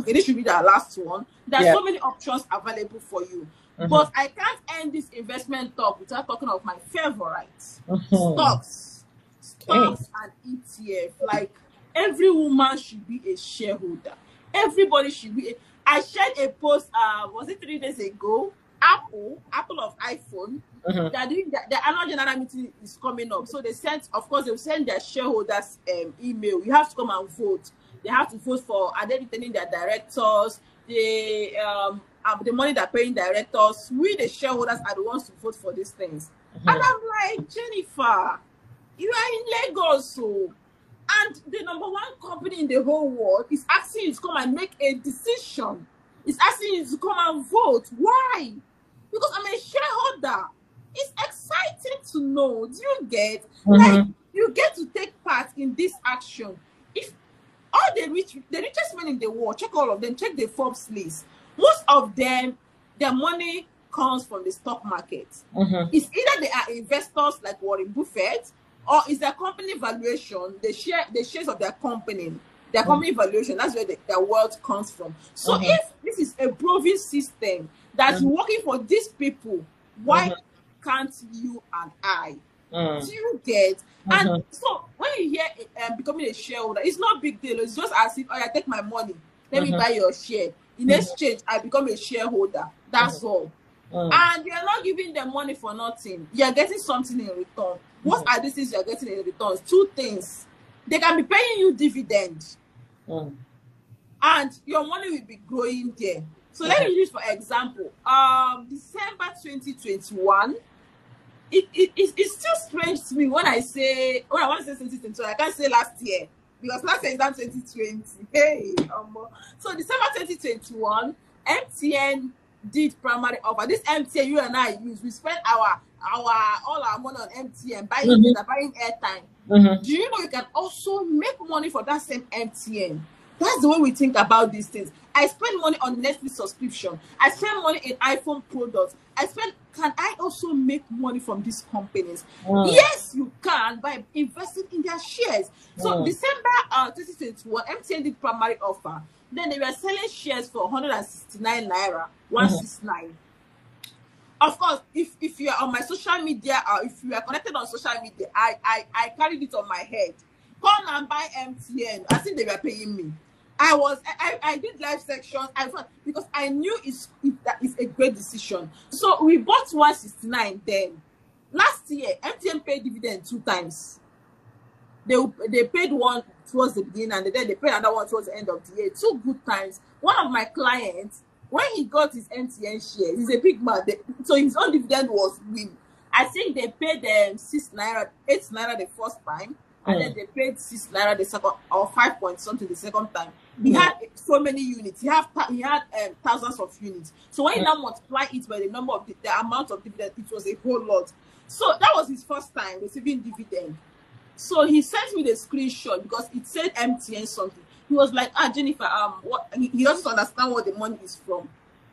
Okay, this should be the last one. There are Yeah. so many options available for you. Mhm. But I can't end this investment talk without talking of my favorites Mhm. stocks. Stocks and ETF. Like every woman should be a shareholder. Everybody should be. A, I shared a post. Uh, was it three days ago? Apple, Apple of iPhone, Mhm. they're doing the, the annual general meeting is coming up. So they sent, of course, they'll send their shareholders um, email. You have to come and vote. They have to vote for are they retaining their directors? The um uh, the money they're paying directors. We the shareholders are the ones to vote for these things. Mhm. And I'm like, Jennifer, you are in Lagos, so and the number one company in the whole world is asking you to come and make a decision. It's asking you to come and vote. Why? Because I'm a shareholder. It's exciting to know. Do you get? Like Mhm. you get to take part in this action. If all the rich, the richest men in the world, check all of them, check the Forbes list. Most of them, their money comes from the stock market. Mhm. It's either they are investors like Warren Buffett, or is their company valuation, the share, the shares of their company, their company valuation. That's where the, their wealth comes from. So Mhm. if this is a proven system that's Mhm. working for these people, why Mhm. can't you and I? Mm. Do you get? And Mhm. so when you hear um, becoming a shareholder, it's not big deal. It's just as if, oh, I take my money, let me buy your share. In exchange, I become a shareholder. That's all. Mm. And you're not giving them money for nothing. You're getting something in return. What Mhm. are these things you're getting in return? Two things. They can be paying you dividend, Mm. and your money will be growing there. So let me use for example. Um, December 2021. It, it, it, it's still strange to me when I say when I want to say 2021, I can't say last year because last year is not 2020. Hey, um, so December 2021, MTN did primary offer. This MTN you and I use, we spend our our all our money on MTN buying Mhm. data, buying airtime. Mhm. Do you know you can also make money for that same MTN? That's the way we think about these things. I spend money on Netflix subscription. I spend money in iPhone products. I spend. Can I also make money from these companies? Mm. Yes, you can by investing in their shares. So Mm. December uh, 2021, MTN did primary offer. Then they were selling shares for 169 naira, 169. Of course, if if you are on my social media or if you are connected on social media, I I, I carried it on my head. Come and buy MTN. I think they were paying me. I was I, I did live sections. I because I knew it's it, that is a great decision. So we bought 169 then. Last year, MTN paid dividend two times. They they paid one towards the beginning and then they paid another one towards the end of the year. Two good times. One of my clients, when he got his MTN shares, he's a big man. They, so his own dividend was win. I think they paid them six naira, eight naira the first time, and hmm. then they paid six naira the second or five point something the second time. He had so many units. He had he had um, thousands of units. So when you now multiply it by the number of the, the amount of dividend, it was a whole lot. So that was his first time receiving dividend. So he sent me the screenshot because it said MTN something. He was like, "Ah, Jennifer, um, what?" He, he doesn't understand what the money is from.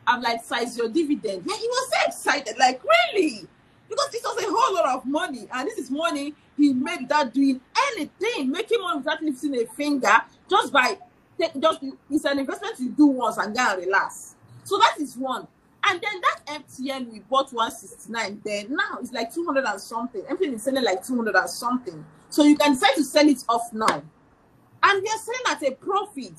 I'm like, "Size your dividend." Yeah, he was so excited, like, really, because this was a whole lot of money, and this is money he made without doing anything, making money without lifting a finger, just by take, just it's an investment you do once and then relax. So that is one. And then that MTN we bought 169 then now it's like 200 and something. MTN is selling like 200 and something. So you can decide to sell it off now. And we are selling at a profit.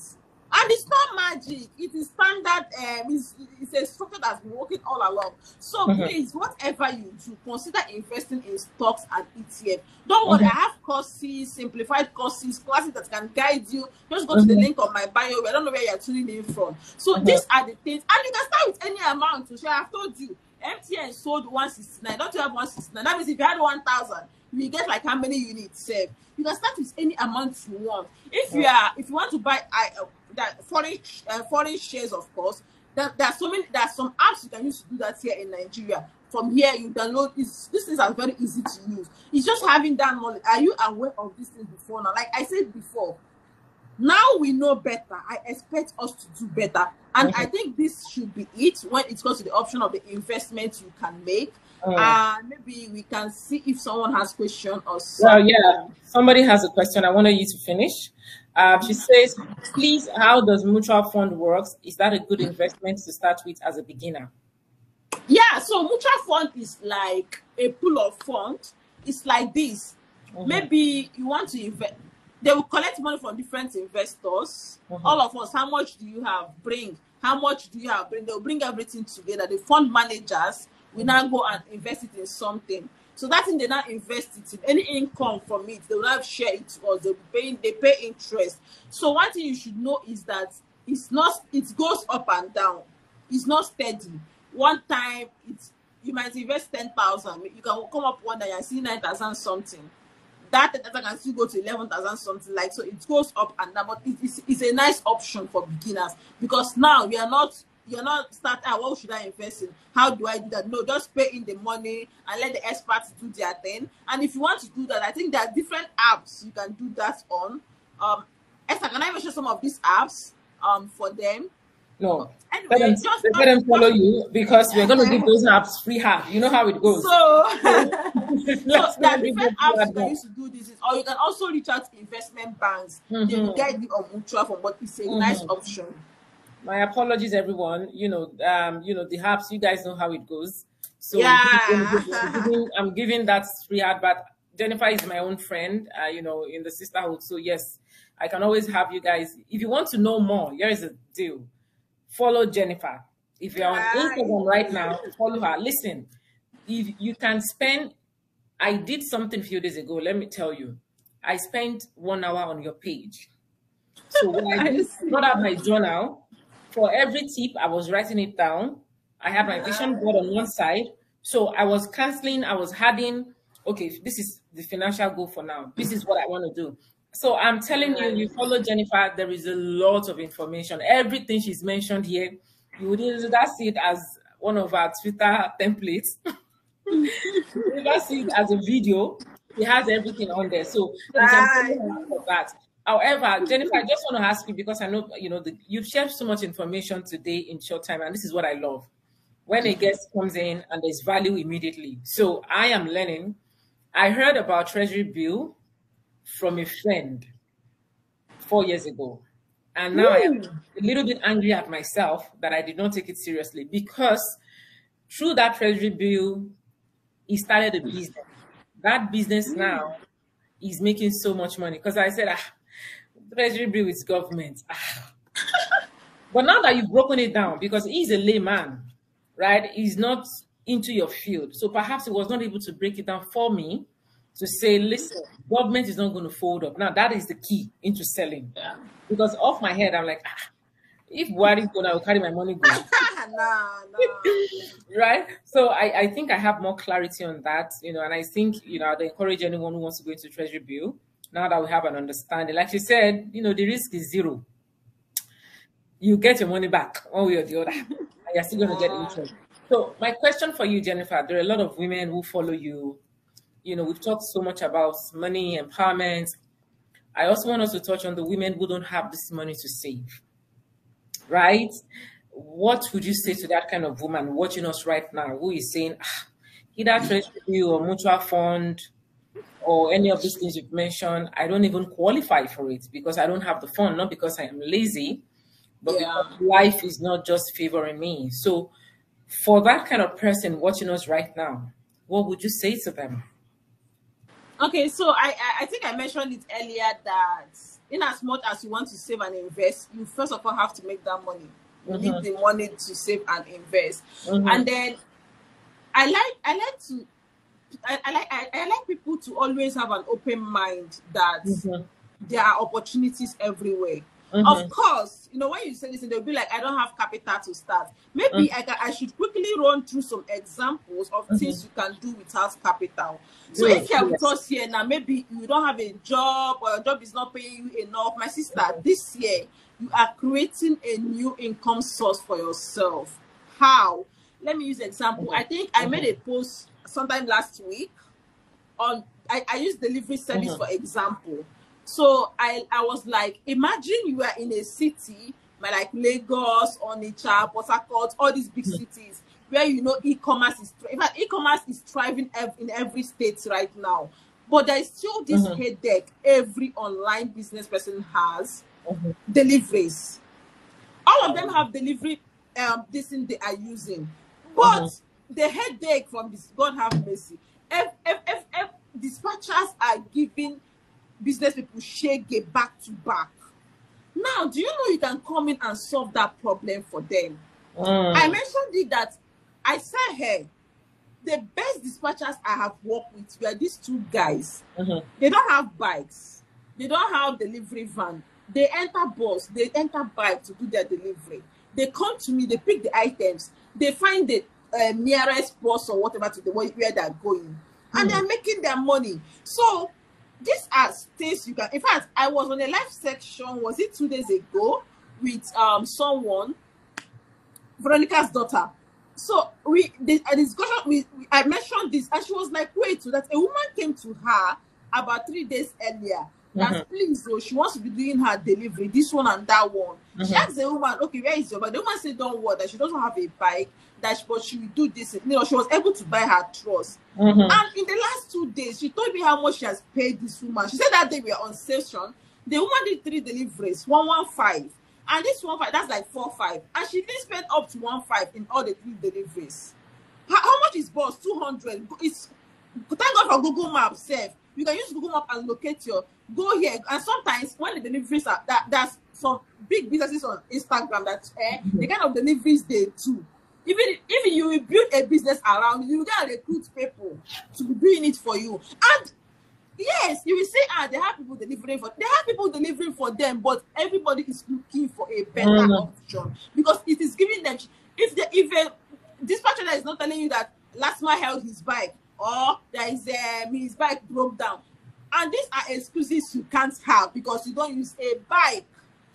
And it's not magic. It is standard. Um, it's, it's a structure that's been working all along. So Mhm. please, whatever you do, consider investing in stocks and ETF. Don't worry, Mhm. I have courses, simplified courses, classes that can guide you. Just go to the Mhm. link on my bio. I don't know where you're tuning in from. So Mhm. these are the things, and you can start with any amount. So I've told you, MTN sold 169. Don't you have 169? That means if you had 1,000, you get like how many you units save You can start with any amount you want. If you are, if you want to buy I, uh, that foreign uh, foreign shares, of course, there, there are so many. There are some apps you can use to do that here in Nigeria. From here, you download. It's, these things are very easy to use. It's just having that knowledge. Are you aware of these things before now? Like I said before, now we know better. I expect us to do better. And I think this should be it when it comes to the option of the investment you can make. Mm. And maybe we can see if someone has question or something. Well, yeah, somebody has a question. I wanted you to finish. Uh, she says, please, how does mutual fund works? Is that a good investment to start with as a beginner? Yeah, so mutual fund is like a pool of funds. It's like this. Mhm. Maybe you want to invest. They will collect money from different investors. Mhm. All of us, how much do you have? Bring. How much do you have? Bring. They'll bring everything together. The fund managers will now go and invest it in something. So that thing they now invest it in any income from it, they will now share it to us. They pay they pay interest. So one thing you should know is that it's not it goes up and down. It's not steady. One time it's you might invest ten thousand, you can come up one day and see nine thousand something. That ten thousand can still go to eleven thousand something like so. It goes up and down, but it, it's, it's a nice option for beginners because now we are not you're not start ah, what should I invest in? How do I do that? No, just pay in the money and let the experts do their thing. And if you want to do that, I think there are different apps you can do that on. Um, Esther, can I mention some of these apps um for them? No. Anyway, Let them, just let them follow you because we're going to give those apps free hand. You know how it goes. So, (laughs) so there are different apps free you can to do this, or you can also reach out to investment banks. They will guide you on mutual fund, what it's say. nice Mhm. option. My apologies, everyone. You know, um, you know the apps. You guys know how it goes. So Yeah. I'm giving, I'm giving that free ad, but Jennifer is my own friend. Uh, you know, in the sisterhood. So yes, I can always have you guys. If you want to know more, here is a deal. Follow Jennifer. If you're on Instagram right now, follow her. Listen, if you can spend, I did something a few days ago. Let me tell you, I spent one hour on your page. So when I (laughs) I did, see. got out my journal, for every tip, I was writing it down. I had my vision board on one side. So I was canceling, I was adding, okay, this is the financial goal for now. This is what I want to do. So I'm telling you, you follow Jennifer, there is a lot of information. Everything she's mentioned here, you would either see it as one of our Twitter templates. (laughs) you would either see it as a video. It has everything on there. So you can follow her for that. However, Jennifer, I just want to ask you because I know you know the, you've shared so much information today in short time, and this is what I love. When a guest comes in and there's value immediately. So I am learning. I heard about Treasury Bill from a friend four years ago. And now I am a little bit angry at myself that I did not take it seriously because through that Treasury Bill, he started a business. That business now is making so much money because I said, ah, Treasury Bill is government. Ah. (laughs) but now that you've broken it down, because he's a layman, right? He's not into your field. So perhaps he was not able to break it down for me to say, listen, government is not going to fold up. Now that is the key into selling. Yeah. Because off my head, I'm like, ah, if Buhari go, I will carry my money go. (laughs) nah, nah. right? So I, I think I have more clarity on that, you know, and I think, you know, I'd encourage anyone who wants to go into Treasury Bill now that we have an understanding. Like she said, you know, the risk is zero. You get your money back one way or the other, and you're still going to get interest. So my question for you, Jennifer, there are a lot of women who follow you. You know, we've talked so much about money, empowerment. I also want us to touch on the women who don't have this money to save, right? What would you say to that kind of woman watching us right now who is saying, ah, either treasury or mutual fund or any of these things you've mentioned, I don't even qualify for it because I don't have the fund, not because I am lazy, but Yeah. because life is not just favoring me. So, for that kind of person watching us right now, what would you say to them? Okay, so I, I I think I mentioned it earlier that in as much as you want to save and invest, you first of all have to make that money. You Mhm. need the money to save and invest. Mhm. And then I like I like to I, I like I, I like people to always have an open mind that Mhm. there are opportunities everywhere. Of course, you know, when you say this, they'll be like, I don't have capital to start. Maybe mm. I, can, I should quickly run through some examples of mm-hmm. things you can do without capital. So Yes, if you're with yes. us here now, maybe you don't have a job or your job is not paying you enough. My sister, mm-hmm. this year you are creating a new income source for yourself. How? Let me use example. I think I made a mm-hmm. post sometime last week on I, I use delivery service for example. So I I was like, imagine you are in a city my like Lagos, Onitsha, Port Harcourt, all these big cities where you know e-commerce is in fact e-commerce is thriving ev- in every state right now. But there is still this Mhm. headache every online business person has Mhm. deliveries. All of them have delivery um this thing they are using. But Mhm. the headache from this God have mercy. If, if, if, if dispatchers are giving business people shege back to back. Now, do you know you can come in and solve that problem for them? Mm. I mentioned it that I said hey, the best dispatchers I have worked with were these two guys. Mhm. They don't have bikes. They don't have delivery van. They enter bus. They enter bike to do their delivery. They come to me. They pick the items. They find the uh, nearest bus or whatever to the where where they're going, and Hmm. they're making their money. So these are things you can. In fact, I was on a live section. Was it two days ago with um someone, Veronica's daughter. So we the a discussion we, we I mentioned this and she was like, wait, so that a woman came to her about three days earlier. That please, though, she wants to be doing her delivery, this one and that one. She Mhm. asked the woman, okay, where is your bike? The woman said, don't worry, that she doesn't have a bike, that she, but she will do this. You know, she was able to buy her trust. Mhm. And in the last two days, she told me how much she has paid this woman. She said that they were on session. The woman did three deliveries, one one five, and this one five that's like four five, and she did spend up to one five in all the three deliveries. How, how much is boss? Two hundred. It's thank God for Google Maps. Safe. You can use Google Map and locate your go here. And sometimes when the deliveries are that that's some big businesses on Instagram that eh, the kind of deliveries they do. Even if you will build a business around, you you gotta recruit people to be doing it for you. And yes, you will say, ah, they have people delivering for they have people delivering for them, but everybody is looking for a better Mhm. option because it is giving them if the even a dispatcher is not telling you that last man held his bike or there is um his bike broke down, and these are excuses you can't have because you don't use a bike.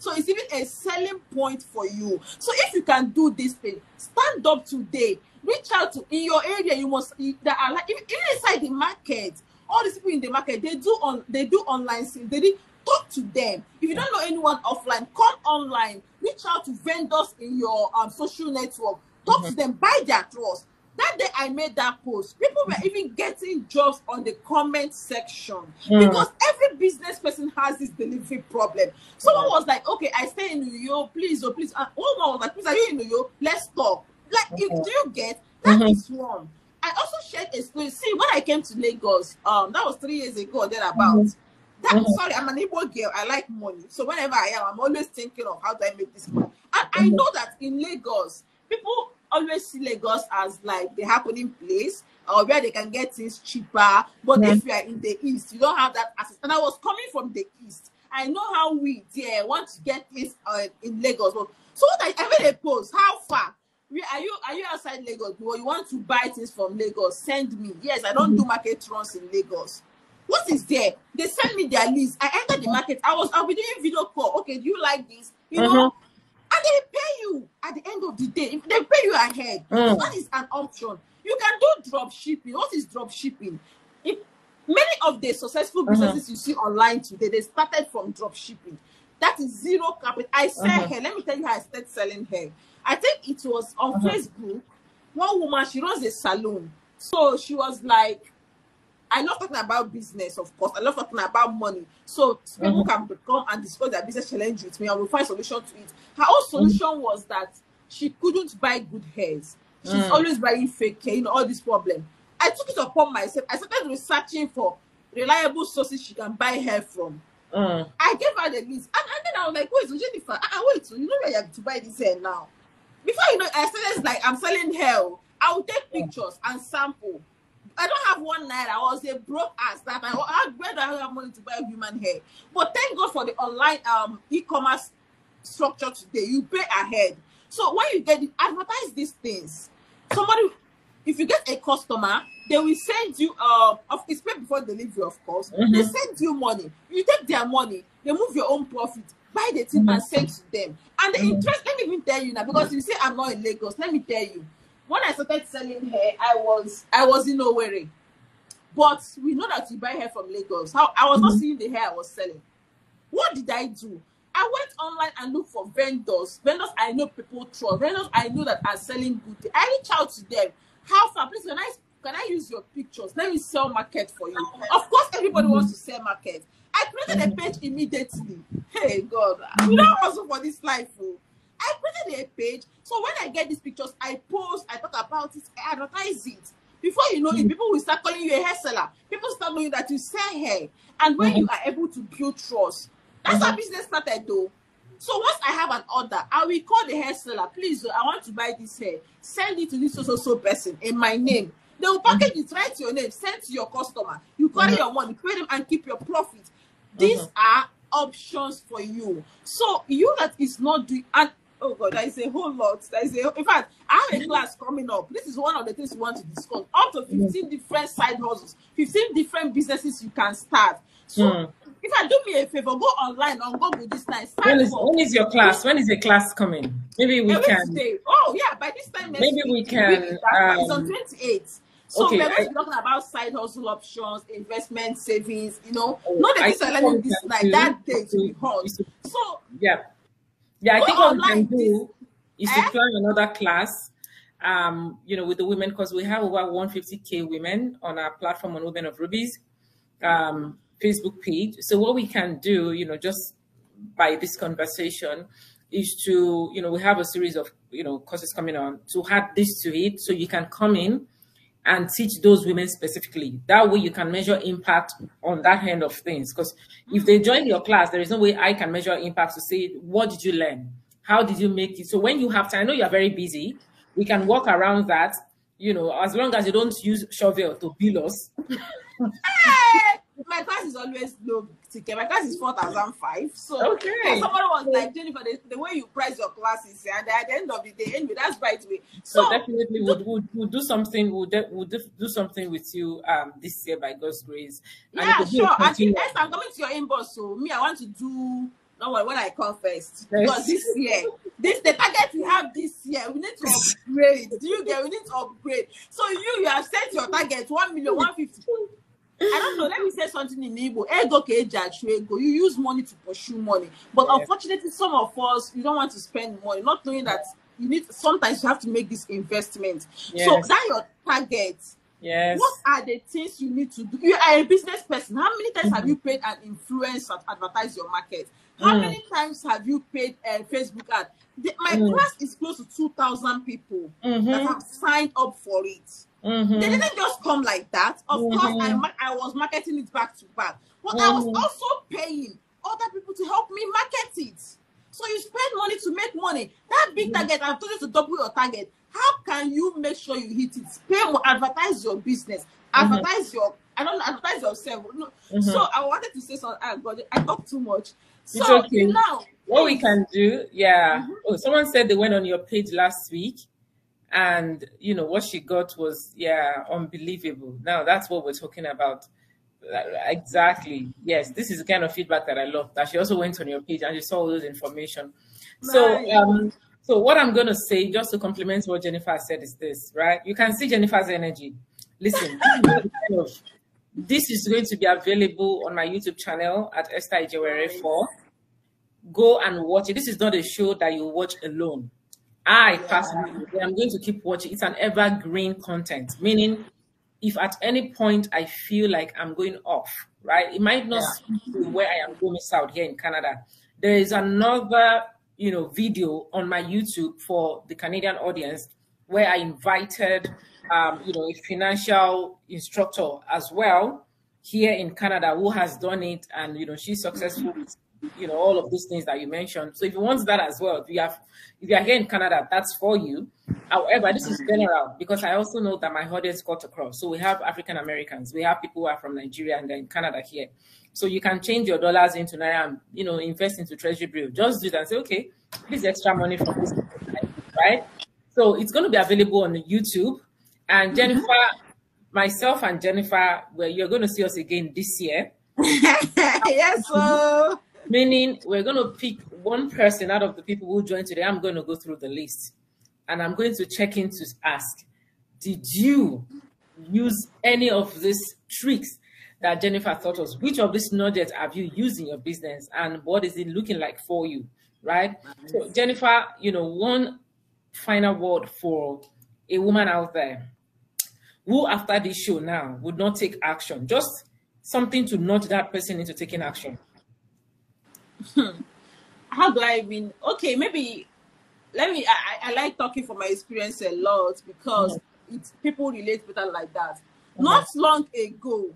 So it's even a selling point for you. So if you can do this thing, stand up today. Reach out to in your area. You must that are like even inside the market. All these people in the market they do on they do online sales. They talk to them. If you don't know anyone offline, come online. Reach out to vendors in your um, social network. Talk to them. Buy their trust. That day I made that post, people were even getting jobs on the comment section Mm. because every business person has this delivery problem. Someone was like, "Okay, I stay in New York, please, oh please." And one was like, "Please, are you in New York? Let's talk." Like, if, Mhm. do you get that Mhm. is one. I also shared a story. See, when I came to Lagos, um, that was three years ago. Then about Mhm. that. Mhm. Sorry, I'm an Igbo girl. I like money, so whenever I am, I'm always thinking of how do I make this money. And I Mhm. know that in Lagos, people always see Lagos as like the happening place or where they can get things cheaper. But Yeah. if you are in the east, you don't have that access. And I was coming from the east. I know how we there want to get things uh, in Lagos. But so what I, I made a post. How far? Are you? Are you outside Lagos? Or you want to buy things from Lagos? Send me. Yes, I don't do market runs in Lagos. What is there? They send me their list. I entered the market. I was. I'll be doing video call. Okay, do you like this? You know, Mhm. They pay you at the end of the day. If They pay you ahead. Mm. that is an option. You can do drop shipping. What is drop shipping? If many of the successful Mhm. businesses you see online today, they started from drop shipping. That is zero capital. I sell Mhm. hair. Let me tell you how I started selling hair. I think it was on Mhm. Facebook. One woman, she runs a salon. So she was like, I love talking about business, of course. I love talking about money. So people Mhm. can come and discuss their business challenge with me and we'll find solution to it. Her own solution was that she couldn't buy good hairs. She's Mm. always buying fake hair, you know, all this problem. I took it upon myself. I started researching for reliable sources she can buy hair from. Mm. I gave her the list, and, and then I was like, "Wait, so Jennifer, uh, wait, so you know where you have to buy this hair now?" Before you know, I started like, "I'm selling hair. I will take pictures and sample." I don't have one night. I was a broke ass that I, I where do I have money to buy human hair? But thank God for the online um e-commerce structure today. You pay ahead. So when you get it, advertise these things. Somebody, if you get a customer, they will send you uh of it's paid before delivery, of course. Mhm. They send you money. You take their money, they move your own profit, buy the thing and send to them. And the Mhm. interest, let me even tell you now, because you say I'm not in Lagos, let me tell you. When I started selling hair, I was I was in Owerri. But we know that you buy hair from Lagos. How I was not Mhm. seeing the hair I was selling. What did I do? I went online and looked for vendors. Vendors I know people trust. Vendors I know that are selling good. I reach out to them. How far? Please, can I can I use your pictures? Let me sell market for you. Of course, everybody wants to sell market. I created a page immediately. Hey God, we don't also for this life. Oh. I created a page. So when I get these pictures, I post, I talk about it, I advertise it. Before you know it, people will start calling you a hair seller. People start knowing that you sell hair. And when you are able to build trust, that's how business started though. So once I have an order, I will call the hair seller. Please, oh, I want to buy this hair. Send it to this so so so person in my name. They will package it, write your name, send to your customer. You carry Mhm. your money, pay them, and keep your profit. These Mhm. are options for you. So you that is not doing and oh god, there is a whole lot. There is a in fact, I have a class coming up. This is one of the things we want to discuss. Up to 15 different side hustles, 15 different businesses you can start. So Mm. if I do me a favor, go online on Google this time. When is when is your class? When is the class coming? Maybe we can. today. Oh yeah, by this time Maybe week, we can, after, it's on um, 28th. So okay, we're going to be talking about side hustle options, investment savings, you know. Oh, Not the I things I learning this night, that day to be hot. So Yeah. Yeah, I Go think what we can do is to Eh? plan another class, um, you know, with the women, because we have over 150K women on our platform on Women of Rubies um, Facebook page. So what we can do, you know, just by this conversation is to, you know, we have a series of, you know, courses coming on to add this to it so you can come in and teach those women specifically. That way you can measure impact on that end of things. Because if they mm. join your class, there is no way I can measure impact to say, what did you learn? How did you make it? So when you have time, I know you're very busy, we can work around that, you know, as long as you don't use shovel to bill us. (laughs) (laughs) my class is always low ticket. My class is 4,005. So Okay. somebody was like, Jennifer, the, the way you price your classes, and at the end of the day, anyway, that's right way. So, So, definitely we'll, we'll, we'll do something, we'll, de- we'll do something with you um, this year by God's grace. And yeah, it will be a sure. Continuous- next I'm coming to your inbox. So me, I want to do no what when I come first. Yes. Because this year, this the target we have this year. We need to upgrade. Do you get we need to upgrade? So you you have set your target one million, one fifty. I don't know. Let me say something in Igbo. Ego ego. You use money to pursue money. But Yes. unfortunately, some of us, you don't want to spend money, not knowing that you need, sometimes you have to make this investment. So Yes. that your target. Yes. What are the things you need to do? You are a business person. How many times Mm-hmm. have you paid an influencer to advertise your market? How Mm. many times have you paid a Facebook ad? The- my Mm. class is close to 2,000 people that Mm-hmm. have signed up for it. They Mm-hmm. didn't just come like that. Of course, I, I was marketing it back to back, but I was Mhm. also paying other people to help me market it. So you spend money to make money. That big Mhm. target, I've told you to double your target. How can you make sure you hit it? Pay more, advertise your business, Mhm. advertise your, I don't advertise yourself. No. Mhm. So I wanted to say something. I got it. I talk too much. So It's okay. now, What we can do, yeah. Mhm. Oh, someone said they went on your page last week, and you know what she got was yeah unbelievable. Now that's what we're talking about. Exactly. Yes, this is the kind of feedback that I love. That she also went on your page and she saw all those information. So, um, so what I'm going to say, just to complement what Jennifer said, is this, right? You can see Jennifer's energy. Listen, (laughs) this is the kind of- this is going to be available on my YouTube channel at Esther Ijewere 4. Go and watch it. This is not a show that you watch alone. I personally, I'm going to keep watching. It's an evergreen content, meaning if at any point I feel like I'm going off, right? It might not to where I am going south here in Canada. There is another, you know, video on my YouTube for the Canadian audience where I invited, um, you know, a financial instructor as well here in Canada who has done it and you know she's successful with you know all of these things that you mentioned. So if you want that as well, if you have if you are here in Canada, that's for you. However, this is general because I also know that my audience got across. So we have African Americans, we have people who are from Nigeria and then Canada here. So you can change your dollars into naira and you know invest into treasury bill. Just do that and say, okay, this extra money from this, right? So it's going to be available on YouTube. And mm-hmm. Jennifer, myself and Jennifer, well, you're going to see us again this year. (laughs) yes, sir. Meaning we're going to pick one person out of the people who joined today. I'm going to go through the list and I'm going to check in to ask, did you use any of these tricks that Jennifer taught us? Which of these nuggets have you used in your business and what is it looking like for you? Right? So Jennifer, you know, one final word for a woman out there who after this show now would not take action, just something to nudge that person into taking action. How do I mean? Okay, maybe let me. I, I like talking from my experience a lot because mm-hmm. it's people relate better like that. Mm-hmm. Not long ago,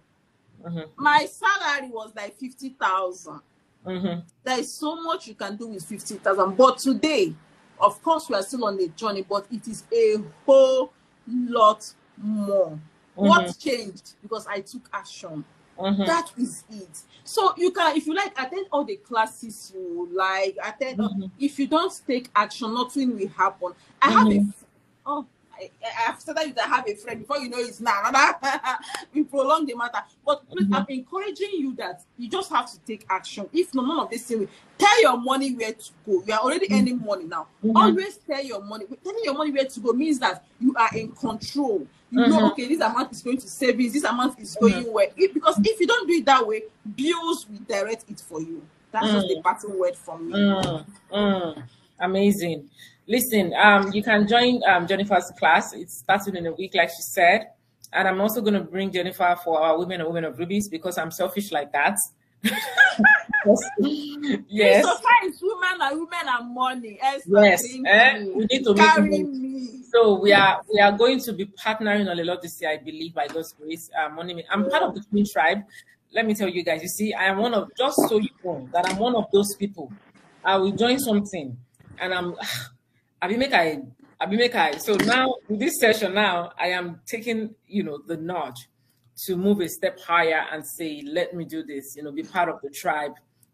mm-hmm. my salary was like fifty thousand. Mm-hmm. There is so much you can do with fifty thousand, but today, of course, we are still on a journey, but it is a whole lot more. What mm-hmm. changed? Because I took action. Mm-hmm. That is it. So you can, if you like, attend all the classes you like. Attend. Mm-hmm. If you don't take action, nothing will happen. I have a. Mm-hmm. Oh, I, said that I have a friend before you know it's now. (laughs) we prolong the matter, but please, mm-hmm. I'm encouraging you that you just have to take action. If no, none of this thing, tell your money where to go. You are already mm-hmm. earning money now. Mm-hmm. Always tell your money. Telling your money where to go means that you are in control. You know, mm-hmm. okay, this amount is going to savings. This amount is going mm-hmm. where. It, because if you don't do it that way, bills will direct it for you. That's just the mm. battle word for me. Amazing. Listen, um, you can join um, Jennifer's class. It's starting in a week, like she said. And I'm also going to bring Jennifer for our Women and Women of Rubies because I'm selfish like that. (laughs) yes. Sometimes women and women and money. Yes, eh? we need to carry me. So we are we are going to be partnering on a lot this year, I believe, by God's grace. Uh, money. I'm part of the Queen tribe. Let me tell you guys. You see, I am one of just so you know that I'm one of those people. I will join something, and I'm (sighs) Abi make I Abi make I so now with this session now I am taking you know the nudge to move a step higher and say let me do this you know be part of the tribe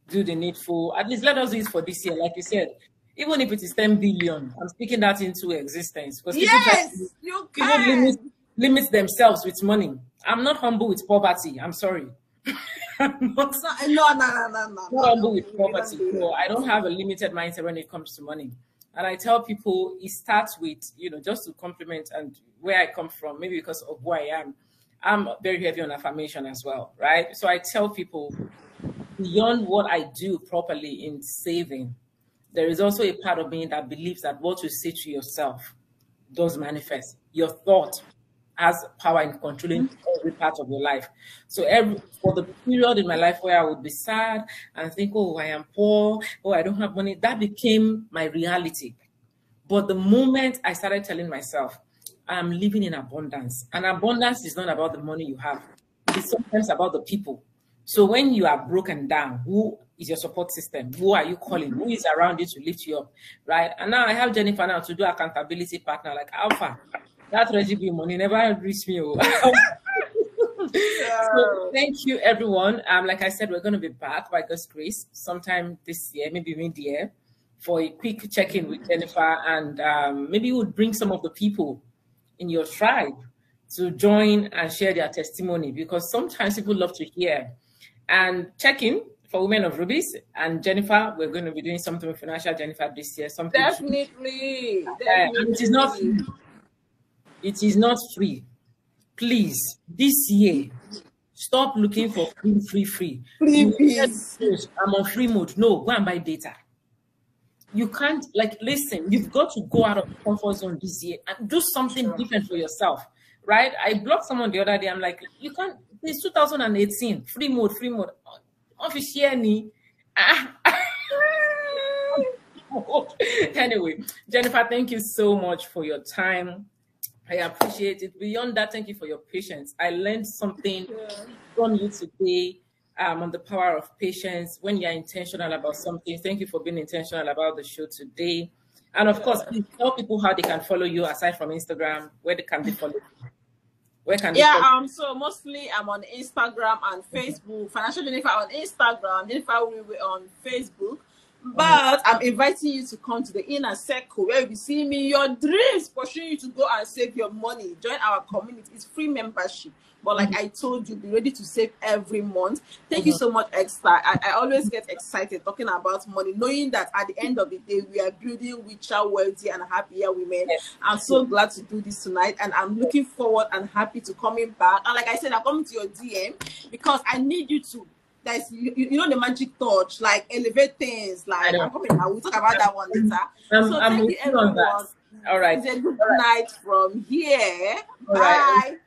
do the needful at least let us do it for this year like you said even if it is 10 billion I'm speaking that into existence because yes people, you can. limit, limit themselves with money I'm not humble with poverty I'm sorry (laughs) I'm not, no, no, no, no, no, not humble with poverty. No, I don't have a limited mindset when it comes to money. And I tell people it starts with, you know, just to compliment and where I come from, maybe because of who I am. I'm very heavy on affirmation as well, right? So I tell people beyond what I do properly in saving, there is also a part of me that believes that what you say to yourself does manifest. Your thought has power in controlling mm-hmm. every part of your life. So every for the period in my life where I would be sad and think, oh, I am poor, oh, I don't have money, that became my reality. But the moment I started telling myself, I'm living in abundance, and abundance is not about the money you have, it's sometimes about the people. So when you are broken down, who is your support system? Who are you calling? Who is around you to lift you up? Right? And now I have Jennifer now to do accountability partner like Alpha that recipe money never reached me. Oh. (laughs) so thank you everyone. Um, like I said, we're going to be back by God's grace sometime this year, maybe mid year, for a quick check-in with Jennifer, and um, maybe we would bring some of the people in your tribe to join and share their testimony because sometimes people love to hear and check in for Women of Rubies and Jennifer. We're going to be doing something with Financial Jennifer this year. Something definitely, uh, definitely. it is not it is not free. Please, this year, stop looking for free, free, free. Please. I'm on free mode. No, go and buy data. You can't, like, listen, you've got to go out of the comfort zone this year and do something sure. different for yourself, right? I blocked someone the other day. I'm like, you can't, it's 2018, free mode, free mode. Officially, (laughs) anyway, Jennifer, thank you so much for your time I appreciate it. Beyond that, thank you for your patience. I learned something from you today um, on the power of patience when you're intentional about something. Thank you for being intentional about the show today. And of course, please tell people how they can follow you aside from Instagram. Where they can be followed? Where can yeah, um, so mostly I'm on Instagram and Facebook. Financial Jennifer on Instagram, Jennifer Wiwe on Facebook. But I'm inviting you to come to the inner circle where you'll be seeing me your dreams, pushing you to go and save your money. Join our community. It's free membership. But like I told you, be ready to save every month. Thank you uh-huh. so much, Esther. I, I always get excited talking about money, knowing that at the end of the day, we are building richer, wealthy, and happier women. I'm so glad to do this tonight, and I'm looking forward and happy to coming back. And like I said, I'm coming to your DM because I need you to there's you, you know the magic touch, like elevate things. Like I'm coming. I will talk about that one later. I'm, so I'm thank you, everyone. All right. It's a good night from here. All Bye. right.